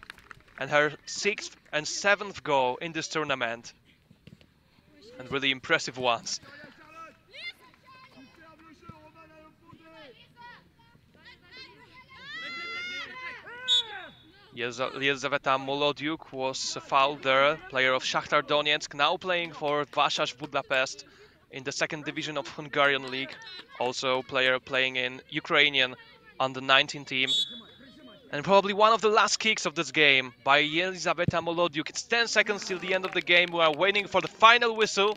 and her sixth and seventh goal in this tournament. And really impressive ones. Jeza- Elizaveta Molodiuk was fouled there, player of Shakhtar Donetsk, now playing for Vasas Budapest in the second division of Hungarian league. Also player playing in Ukrainian under 19 team. And probably one of the last kicks of this game by Elizaveta Molodiuk. It's 10 seconds till the end of the game. We are waiting for the final whistle.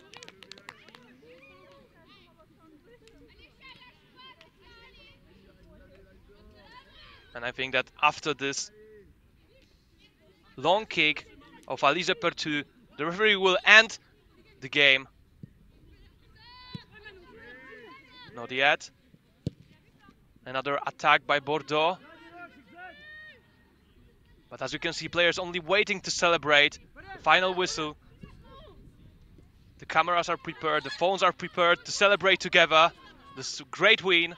And I think that after this long kick of Aliza Pertu, the referee will end the game. Not yet. Another attack by Bordeaux. But as you can see, players only waiting to celebrate. Final whistle. The cameras are prepared, the phones are prepared to celebrate together. This great win.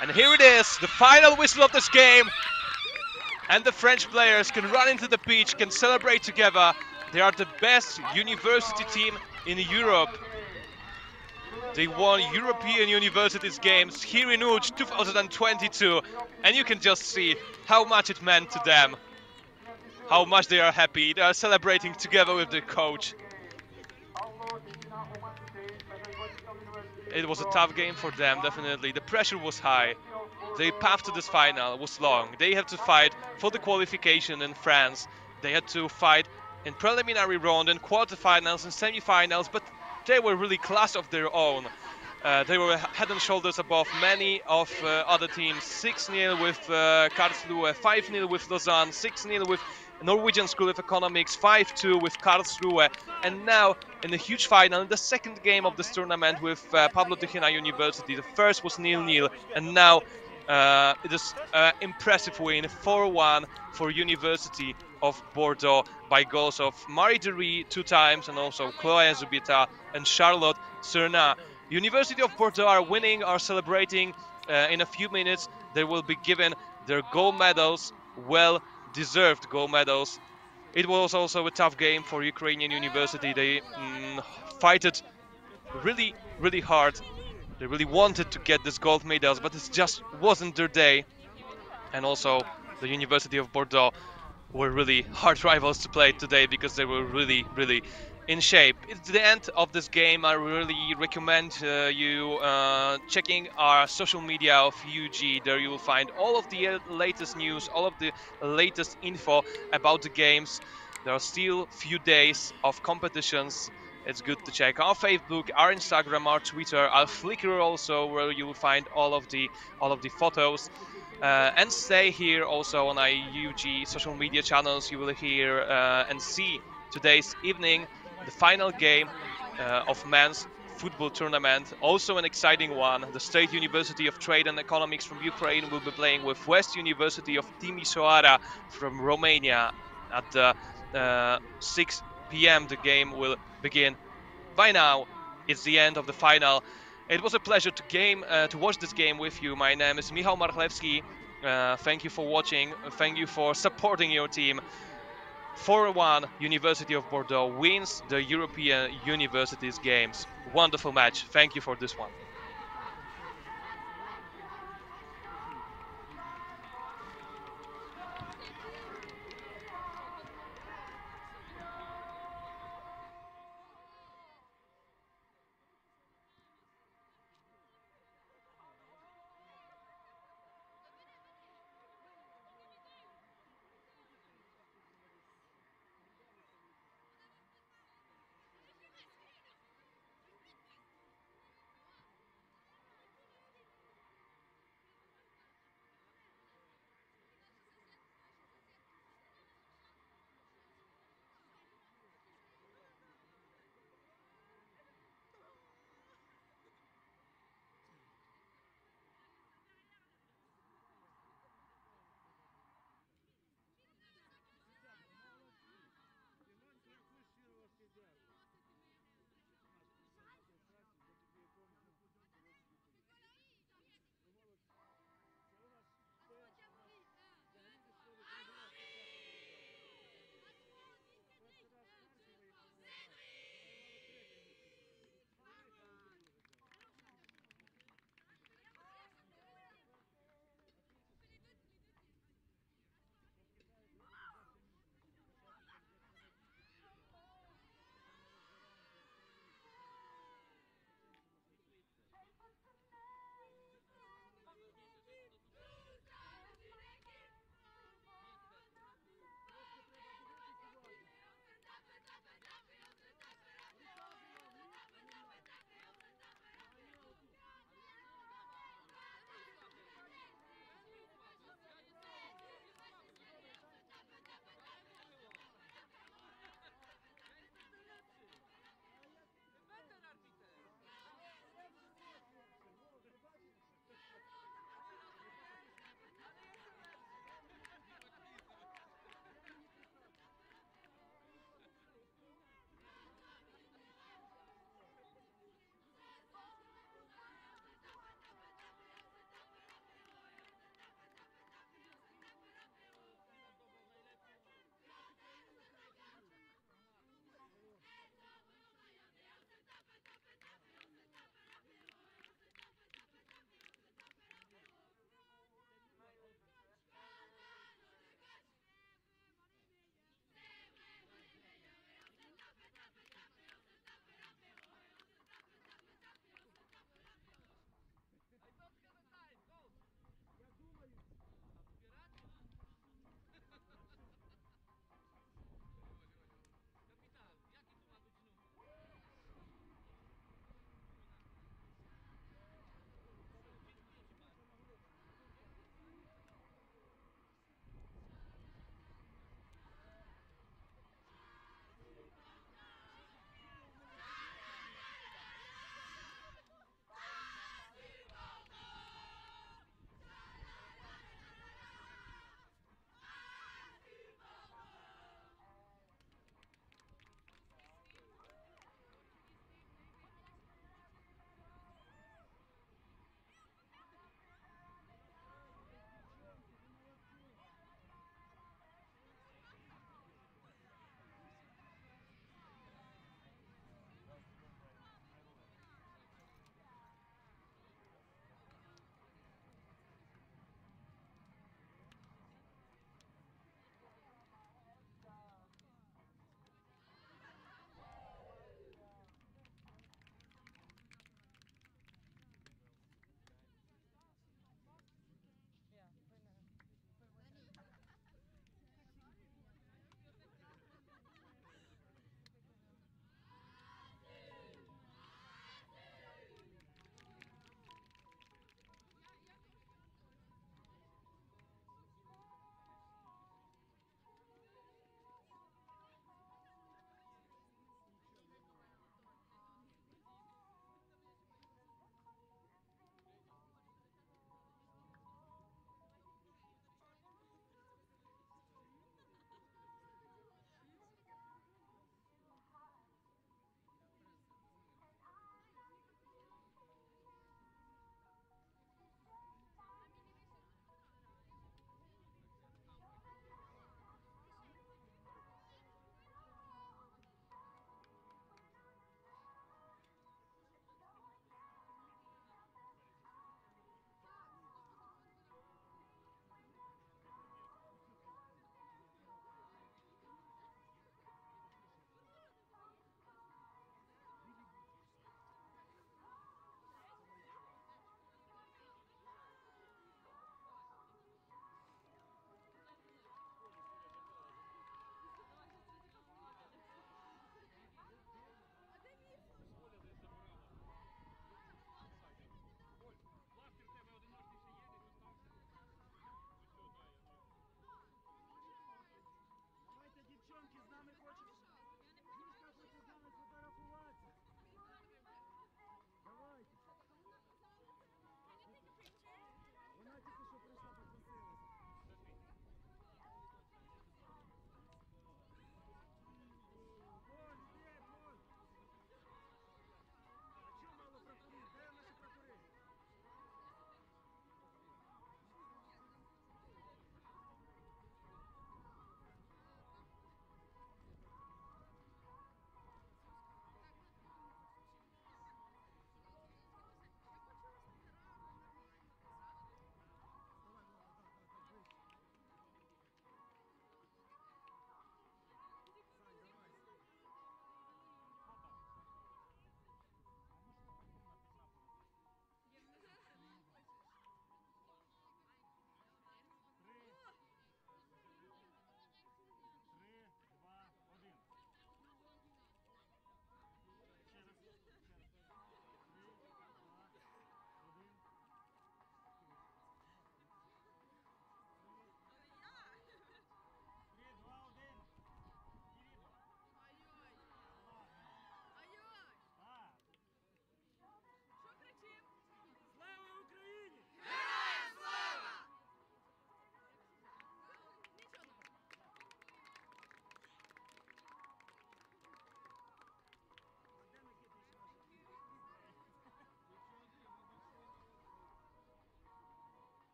And here it is, the final whistle of this game. And the French players can run into the pitch, can celebrate together. They are the best university team in Europe. They won European Universities Games here in Łódź 2022. And you can just see how much it meant to them. How much they are happy. They are celebrating together with the coach. It was a tough game for them, definitely. The pressure was high. The path to this final was long. They had to fight for the qualification in France. They had to fight in preliminary round and quarterfinals and semi-finals, but they were really class of their own. Uh, they were head and shoulders above many of uh, other teams. 6-0 with uh, Karlsruhe, 5-0 with Lausanne, 6-0 with Norwegian School of Economics, 5-2 with Karlsruhe, and now in the huge final, in the second game of this tournament with uh, Pavlo Tychyna University. The first was nil-nil, and now uh, it is an impressive win, 4-1 for University of Bordeaux by goals of Marie Dury two times, and also Chloe Zubieta and Charlotte Serna. University of Bordeaux are winning, are celebrating uh, in a few minutes. They will be given their gold medals, well deserved gold medals. It was also a tough game for Ukrainian University. They mm, fighted really, really hard. They really wanted to get these gold medals, but it just wasn't their day. And also, the University of Bordeaux were really hard rivals to play today because they were really, really in shape. It's the end of this game. I really recommend uh, you uh, checking our social media of UG. There you will find all of the uh, latest news, all of the latest info about the games. There are still few days of competitions. It's good to check our Facebook, our Instagram, our Twitter, our Flickr also, where you will find all of the all of the photos. Uh, and stay here also on IUG social media channels. You will hear uh, and see today's evening the final game uh, of men's football tournament. Also an exciting one. The State University of Trade and Economics from Ukraine will be playing with West University of Timisoara from Romania at uh, 6 p.m. The game will begin. By now, it's the end of the final. It was a pleasure to game uh, to watch this game with you. My name is Michał Marchlewski. Uh, thank you for watching. Thank you for supporting your team. 4-1 University of Bordeaux wins the European Universities Games. Wonderful match. Thank you for this one.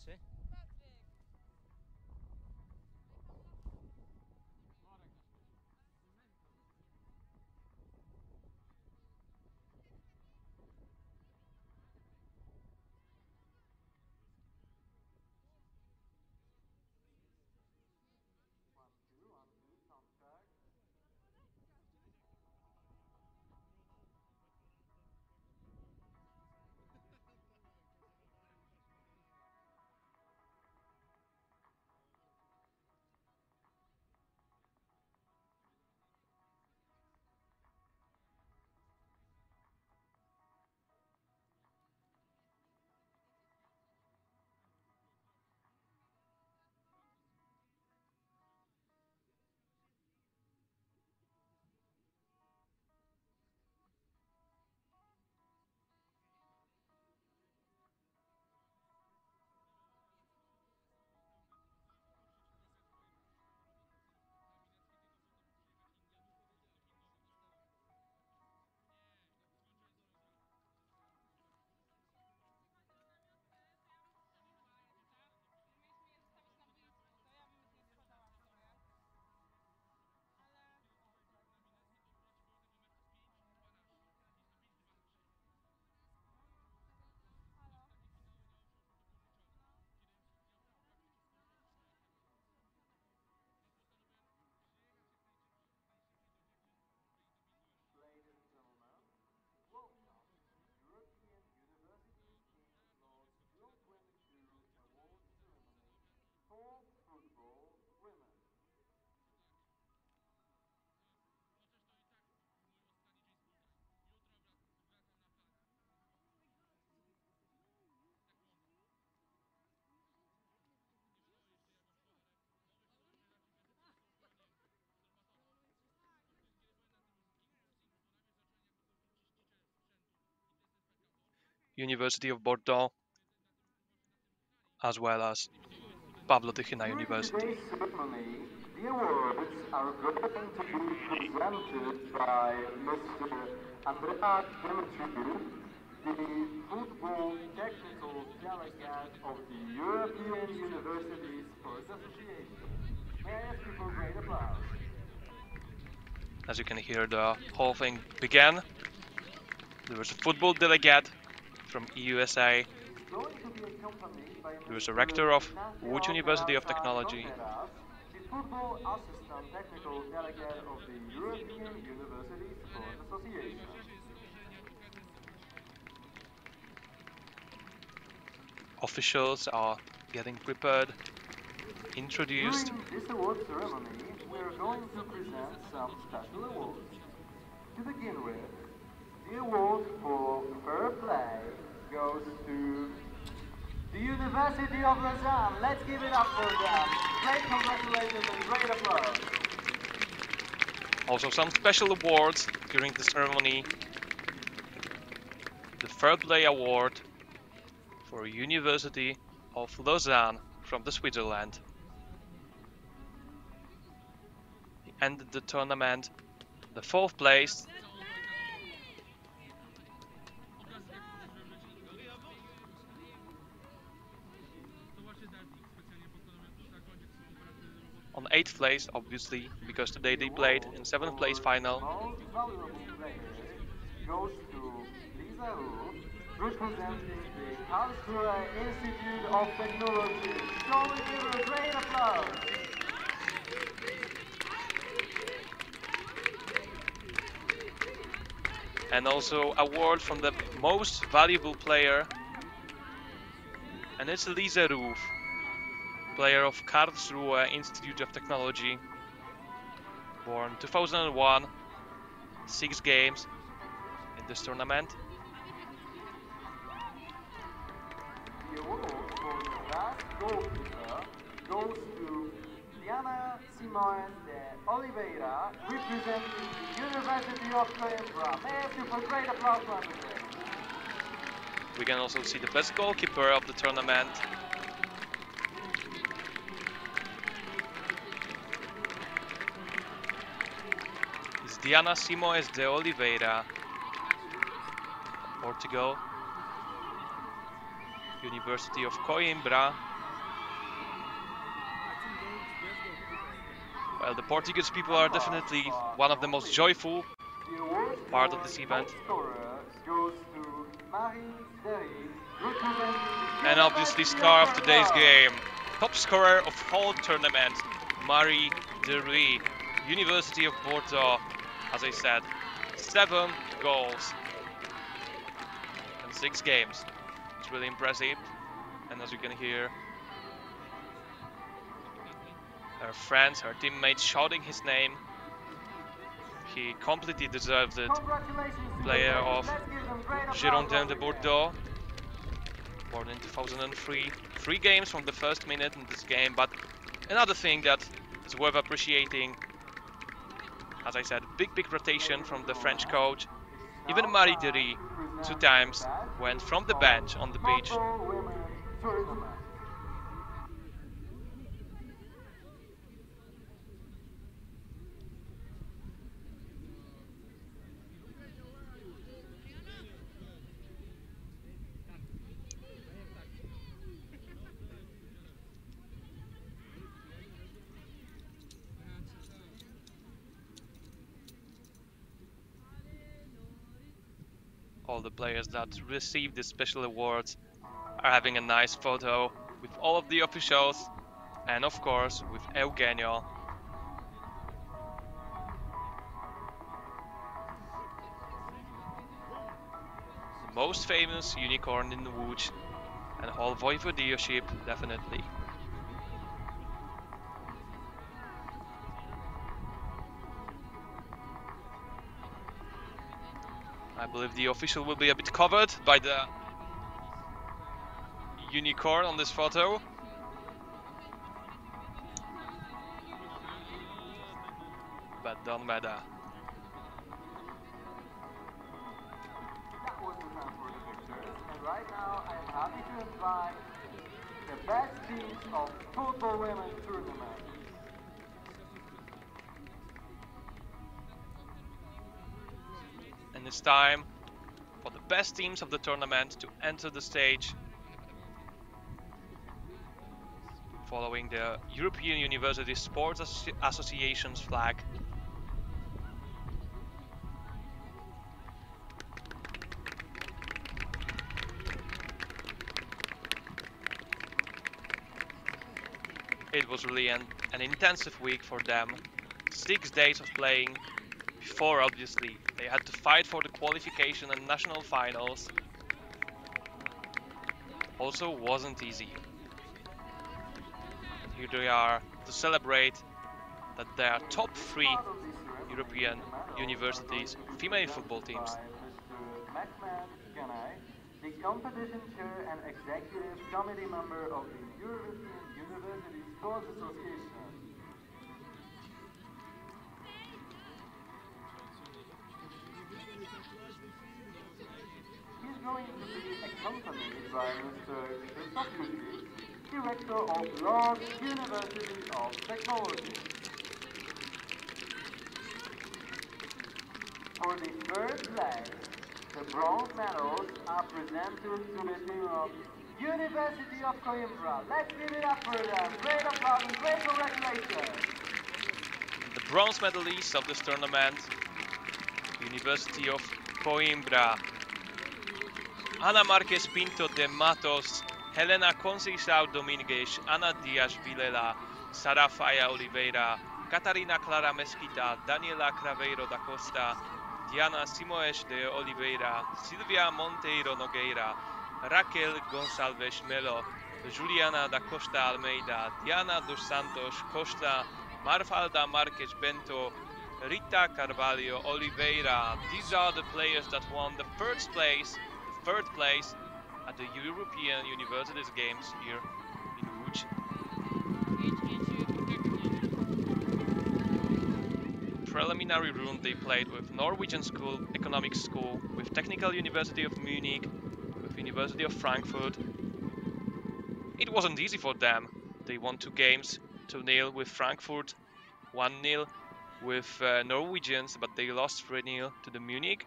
noche. University of Bordeaux, as well as Pavlo Tychyna During University. ceremony, the awards are going to be presented by Mr. Andrea Demetriou, the Football Technical Delegate of the European University Sports Association. May I ask you for great applause? As you can hear, the whole thing began. There was a football delegate from EUSA, There was a rector of Łódź University of Technology. Officials are getting prepared, introduced. During this award ceremony, we are going to present some special awards. To begin with, award for fair play goes to the University of Lausanne. Let's give it up for them. Great congratulations and great applause. Also some special awards during the ceremony. The Fair Play Award for University of Lausanne from the Switzerland. He ended the tournament the fourth place on eighth place obviously because today they played in seventh place final. And also award from the most valuable player and it's Lisa Roof player of Karlsruhe Institute of Technology born 2001 six games in this tournament The for the goalkeeper goes to Diana Simões de Oliveira, representing University of Coimbra. May for great applause once again? we can also see the best goalkeeper of the tournament Diana Simões de Oliveira Portugal University of Coimbra. Well, the Portuguese people are definitely one of the most joyful Part of this event. and obviously star of of today's game. Top scorer of whole tournament, Marie Derry, University of Bordeaux. As I said, seven goals in six games. It's really impressive. And as you can hear, her friends, her teammates shouting his name. He completely deserves it. Player of Let's give them great applause Girondin de. Bordeaux, born in 2003. Three games from the first minute in this game, but another thing that is worth appreciating, as I said, big, big rotation from the French coach. Even Marie Derry, two times, went from the bench on the pitch. All the players that received these special awards are having a nice photo with all of the officials and of course with Eugenio. The most famous unicorn in Łódź and whole voivodeship definitely. I believe the official will be a bit covered by the unicorn on this photo. But don't matter. Right now, I am happy to invite the best teams of football women tournament. And it's time for the best teams of the tournament to enter the stage. Following the European University Sports Associ- Association's flag. It was really an, an intensive week for them. Six days of playing, before obviously they had to fight for the qualification and national finals. Also wasn't easy. Here they are to celebrate that they are top three European universities female football teams. The competition chair and executive committee member of the European University Sports Association. Accompanied by Mr. Krzysztof Jóźwik, Director of Łódź University of Technology. For the third place, the bronze medals are presented to the team of University of Coimbra. Let's give it up for them. Great applause and great congratulations. the bronze medalists of this tournament University of Coimbra Ana Marquez Pinto de Matos Helena Conceição Domingues Ana Dias Vilela Sara Faia Oliveira Catarina Clara Mesquita Daniela Craveiro da Costa Diana Simões de Oliveira Silvia Monteiro Nogueira Raquel Gonçalves Melo Juliana da Costa Almeida Diana dos Santos Costa Mafalda Marques Bento, Rita Carvalho Oliveira. These are the players that won the first place, third place at the European Universities Games here in Łódź. Preliminary round they played with Norwegian School, Economics School, with Technical University of Munich, with University of Frankfurt. It wasn't easy for them. They won two games, 2-0 with Frankfurt, 1-0 with uh, Norwegians, but they lost 3-0 to the Munich.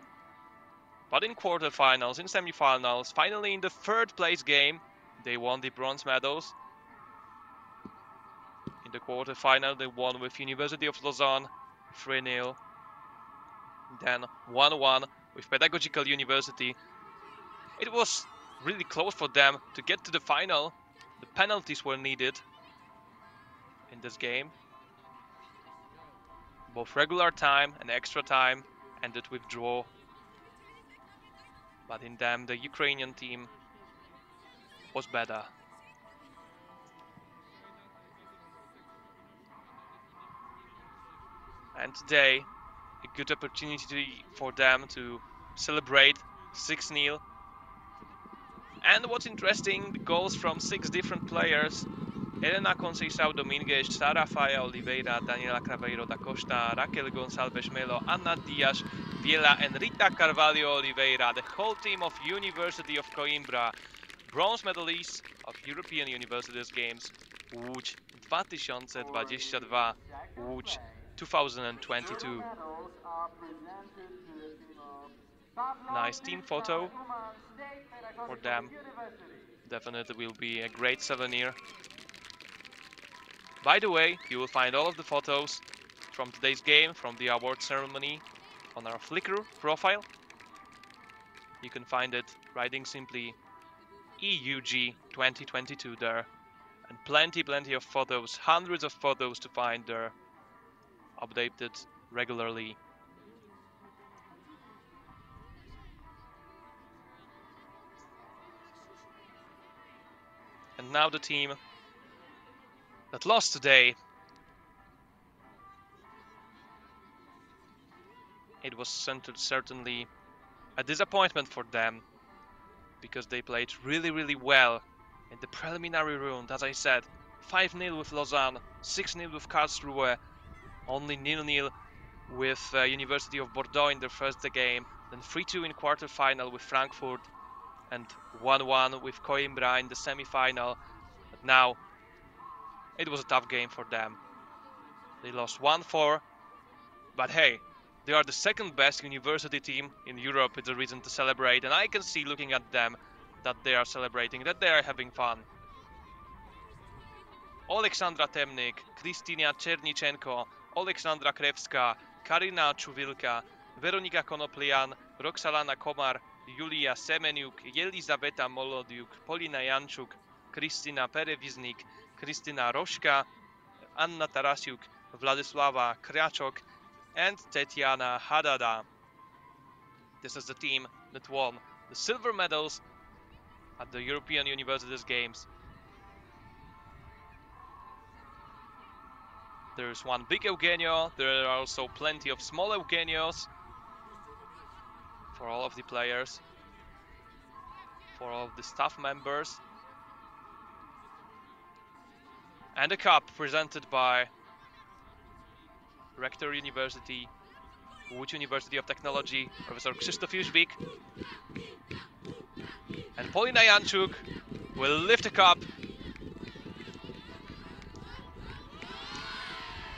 But in quarterfinals, in semifinals, finally in the third place game, They won the bronze medals. In the quarterfinal, they won with University of Lausanne 3-0. Then 1-1 with Pedagogical University. It was really close for them to get to the final. The penalties were needed in this game. Both regular time and extra time ended with draw. But in them, the Ukrainian team was better. And today, a good opportunity for them to celebrate 6-0. And what's interesting, the goals from six different players Helena Conceição Domingues, Sara Faia Oliveira, Daniela Craveiro da Costa, Raquel Gonçalves Melo, Anna Dias, Vilela and Rita Carvalho Oliveira, the whole team of University of Coimbra, bronze medalists of European Universities Games Łódź 2022, Łódź 2022. Nice team photo for them. Definitely will be a great souvenir. By the way, you will find all of the photos from today's game, from the award ceremony on our Flickr profile. You can find it writing simply EUG 2022 there. And plenty, plenty of photos, hundreds of photos to find there, updated regularly. And now the team that lost today. It was certainly a disappointment for them because they played really, really well in the preliminary round. As I said, 5-0 with Lausanne, 6-0 with Karlsruhe, only 0-0 with uh, University of Bordeaux in their first game, then 3-2 in quarter-final with Frankfurt, and 1-1 with Coimbra in the semi-final. But now, it was a tough game for them. They lost 1-4, but hey, they are the second best university team in Europe. It's a reason to celebrate, and I can see looking at them that they are celebrating, that they are having fun. Oleksandra Temnik, Kristina Czerniczenko, Oleksandra Krewska, Karina Czuwilka, Weronika Konoplian, Roxalana Komar, Julia Semeniuk, Jelizaveta Molodiuk, Polina Janczuk, Kristina Perewiznik, Krystyna Rośka, Anna Tarasiuk, Władysława Kraczok, and Tetiana Hadada. This is the team that won the silver medals at the European Universities Games. There's one big Eugenio, there are also plenty of small Eugenios for all of the players, for all of the staff members. And a cup presented by Rector University, Łódź University of Technology, Professor Krzysztof Jóźwik. And Polina Janczuk will lift a cup.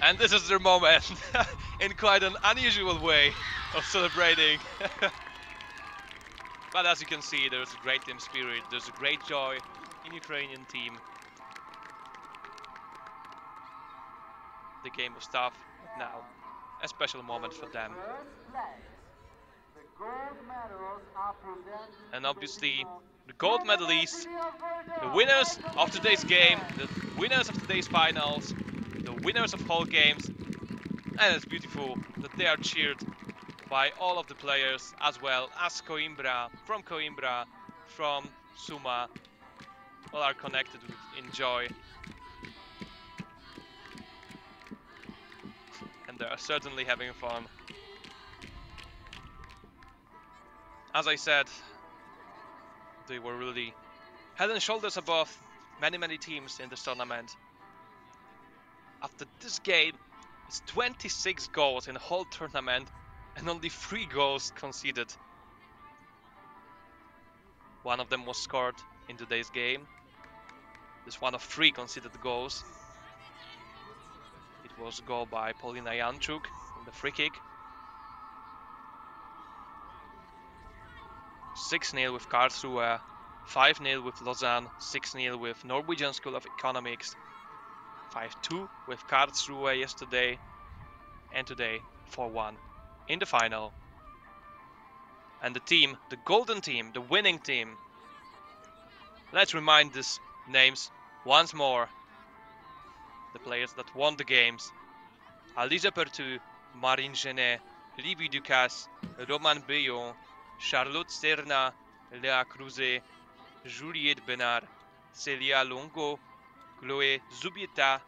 And this is their moment, in quite an unusual way of celebrating. but as you can see, there's a great team spirit, there's a great joy in Ukrainian team. The game was tough, now a special moment for them. And obviously, the gold medalists, the winners of today's game, the winners of today's finals, the winners of whole games, and it's beautiful that they are cheered by all of the players as well as Coimbra, from Coimbra, from Suma, all are connected with Enjoy and they are certainly having fun. As I said, they were really head and shoulders above many many teams in this tournament. After this game, it's 26 goals in the whole tournament and only 3 goals conceded. One of them was scored in today's game. This one of 3 conceded goals was goal by Polina Janczuk the free kick. 6-0 with Karlsruhe 5-0 with Lausanne, 6-0 with Norwegian School of Economics, 5-2 with Karlsruhe yesterday, and today 4-1 in the final. And the team, the golden team, the winning team. Let's remind these names once more. The players that won the games. Aliza Pertu, Marine Genet, Livy Ducasse, Roman Billon, Charlotte Serna, Léa Cruzet, Juliette Benard, Celia Longo, Chloé Zubieta,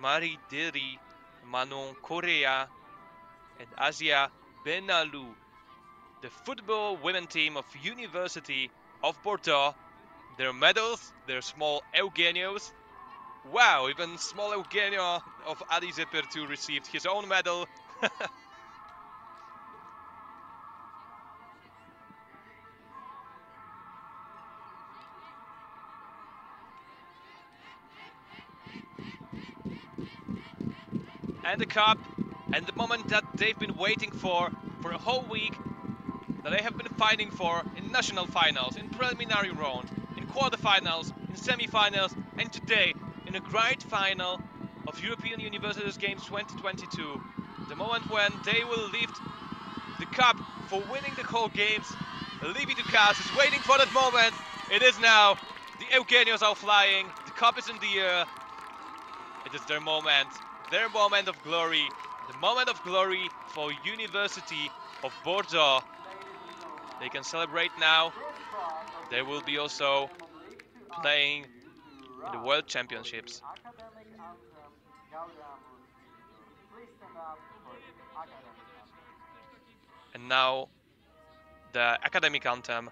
Marie Derry, Manon Correa, and Asia Benalou. The football women team of University of Bordeaux. Their medals, their small Eugenios. Wow, even small Eugenio of Adi Zepertu received his own medal. and the cup and the moment that they've been waiting for for a whole week that they have been fighting for in national finals, in preliminary round, in quarterfinals, in semi-finals, and today a grand final of European Universities Games 2022. The moment when they will lift the cup for winning the whole games. Livy Ducasse is waiting for that moment. It is now. The Eugenios are flying. The cup is in the air. It is their moment. Their moment of glory. The moment of glory for University of Bordeaux. They can celebrate now. They will be also playing in the World Championships. And now the academic anthem.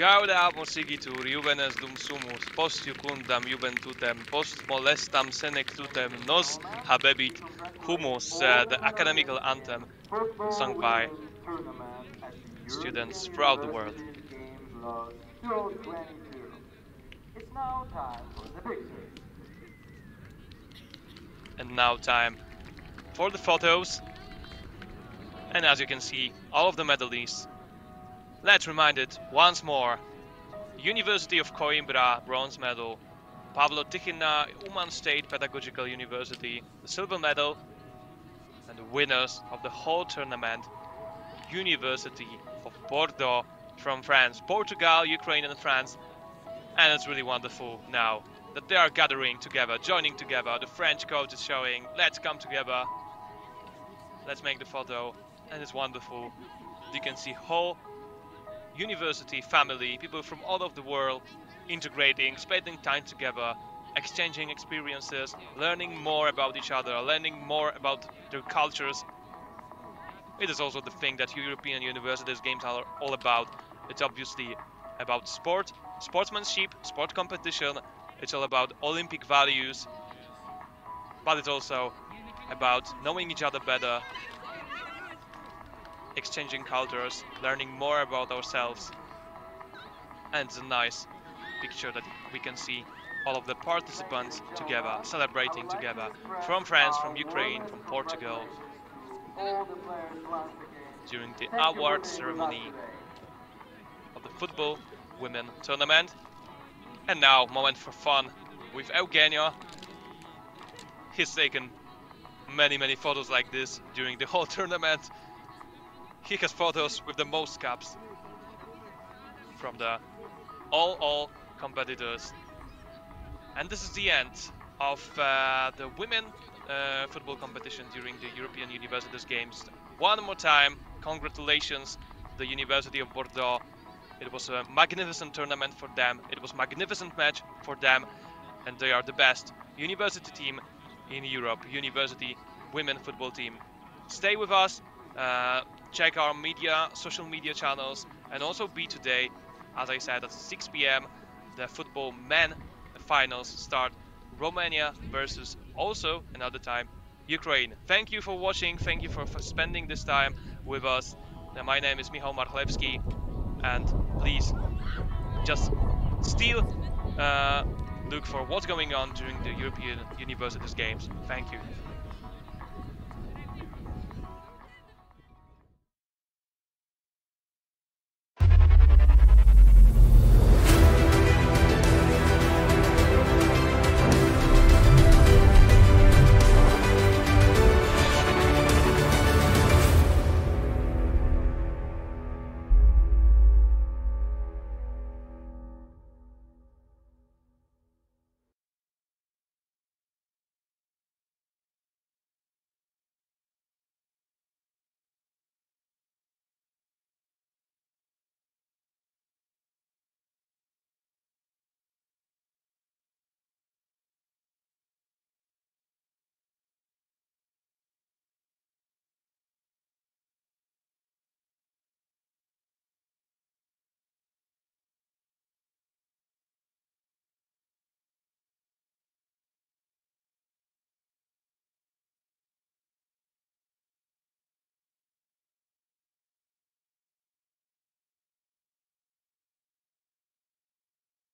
Gaudeamus igitur juvenes dum sumus, post iucundam juventutem, post molestam senectutem, nos habebit humus, uh, the academical anthem sung by students throughout the world. University Games Łódź 2022. It's now time for the victory. And now time for the photos. And as you can see, all of the medalists. Let's remind it once more. University of Coimbra, bronze medal. Pavlo Tychyna, Uman State Pedagogical University, the silver medal. And the winners of the whole tournament, University of Bordeaux from France, Portugal, Ukraine and France. And it's really wonderful now that they are gathering together, joining together. The French coach is showing, let's come together. Let's make the photo. And it's wonderful. You can see whole university family, people from all over the world integrating, spending time together, exchanging experiences, learning more about each other, learning more about their cultures. It is also the thing that European universities games are all about. It's obviously about sport, sportsmanship, sport competition. It's all about Olympic values, but it's also about knowing each other better, exchanging cultures, learning more about ourselves. And it's a nice picture that we can see all of the participants together, celebrating together, from France, from Ukraine, from Portugal, during the award ceremony of the football women tournament. And now, moment for fun with Eugenio. He's taken many, many photos like this during the whole tournament. He has photos with the most caps from the all all competitors. And this is the end of uh, the women uh, football competition during the European Universities Games. One more time, congratulations, the University of Bordeaux. It was a magnificent tournament for them. It was magnificent match for them, and they are the best university team in Europe. University women football team. Stay with us. Uh, check our media, social media channels, and also be today, as I said, at 6 p.m. The football men finals start. Romania versus also another time Ukraine. Thank you for watching. Thank you for, for spending this time with us. Uh, my name is Michał Marchlewski, and please just still uh, look for what's going on during the European Universities Games. Thank you.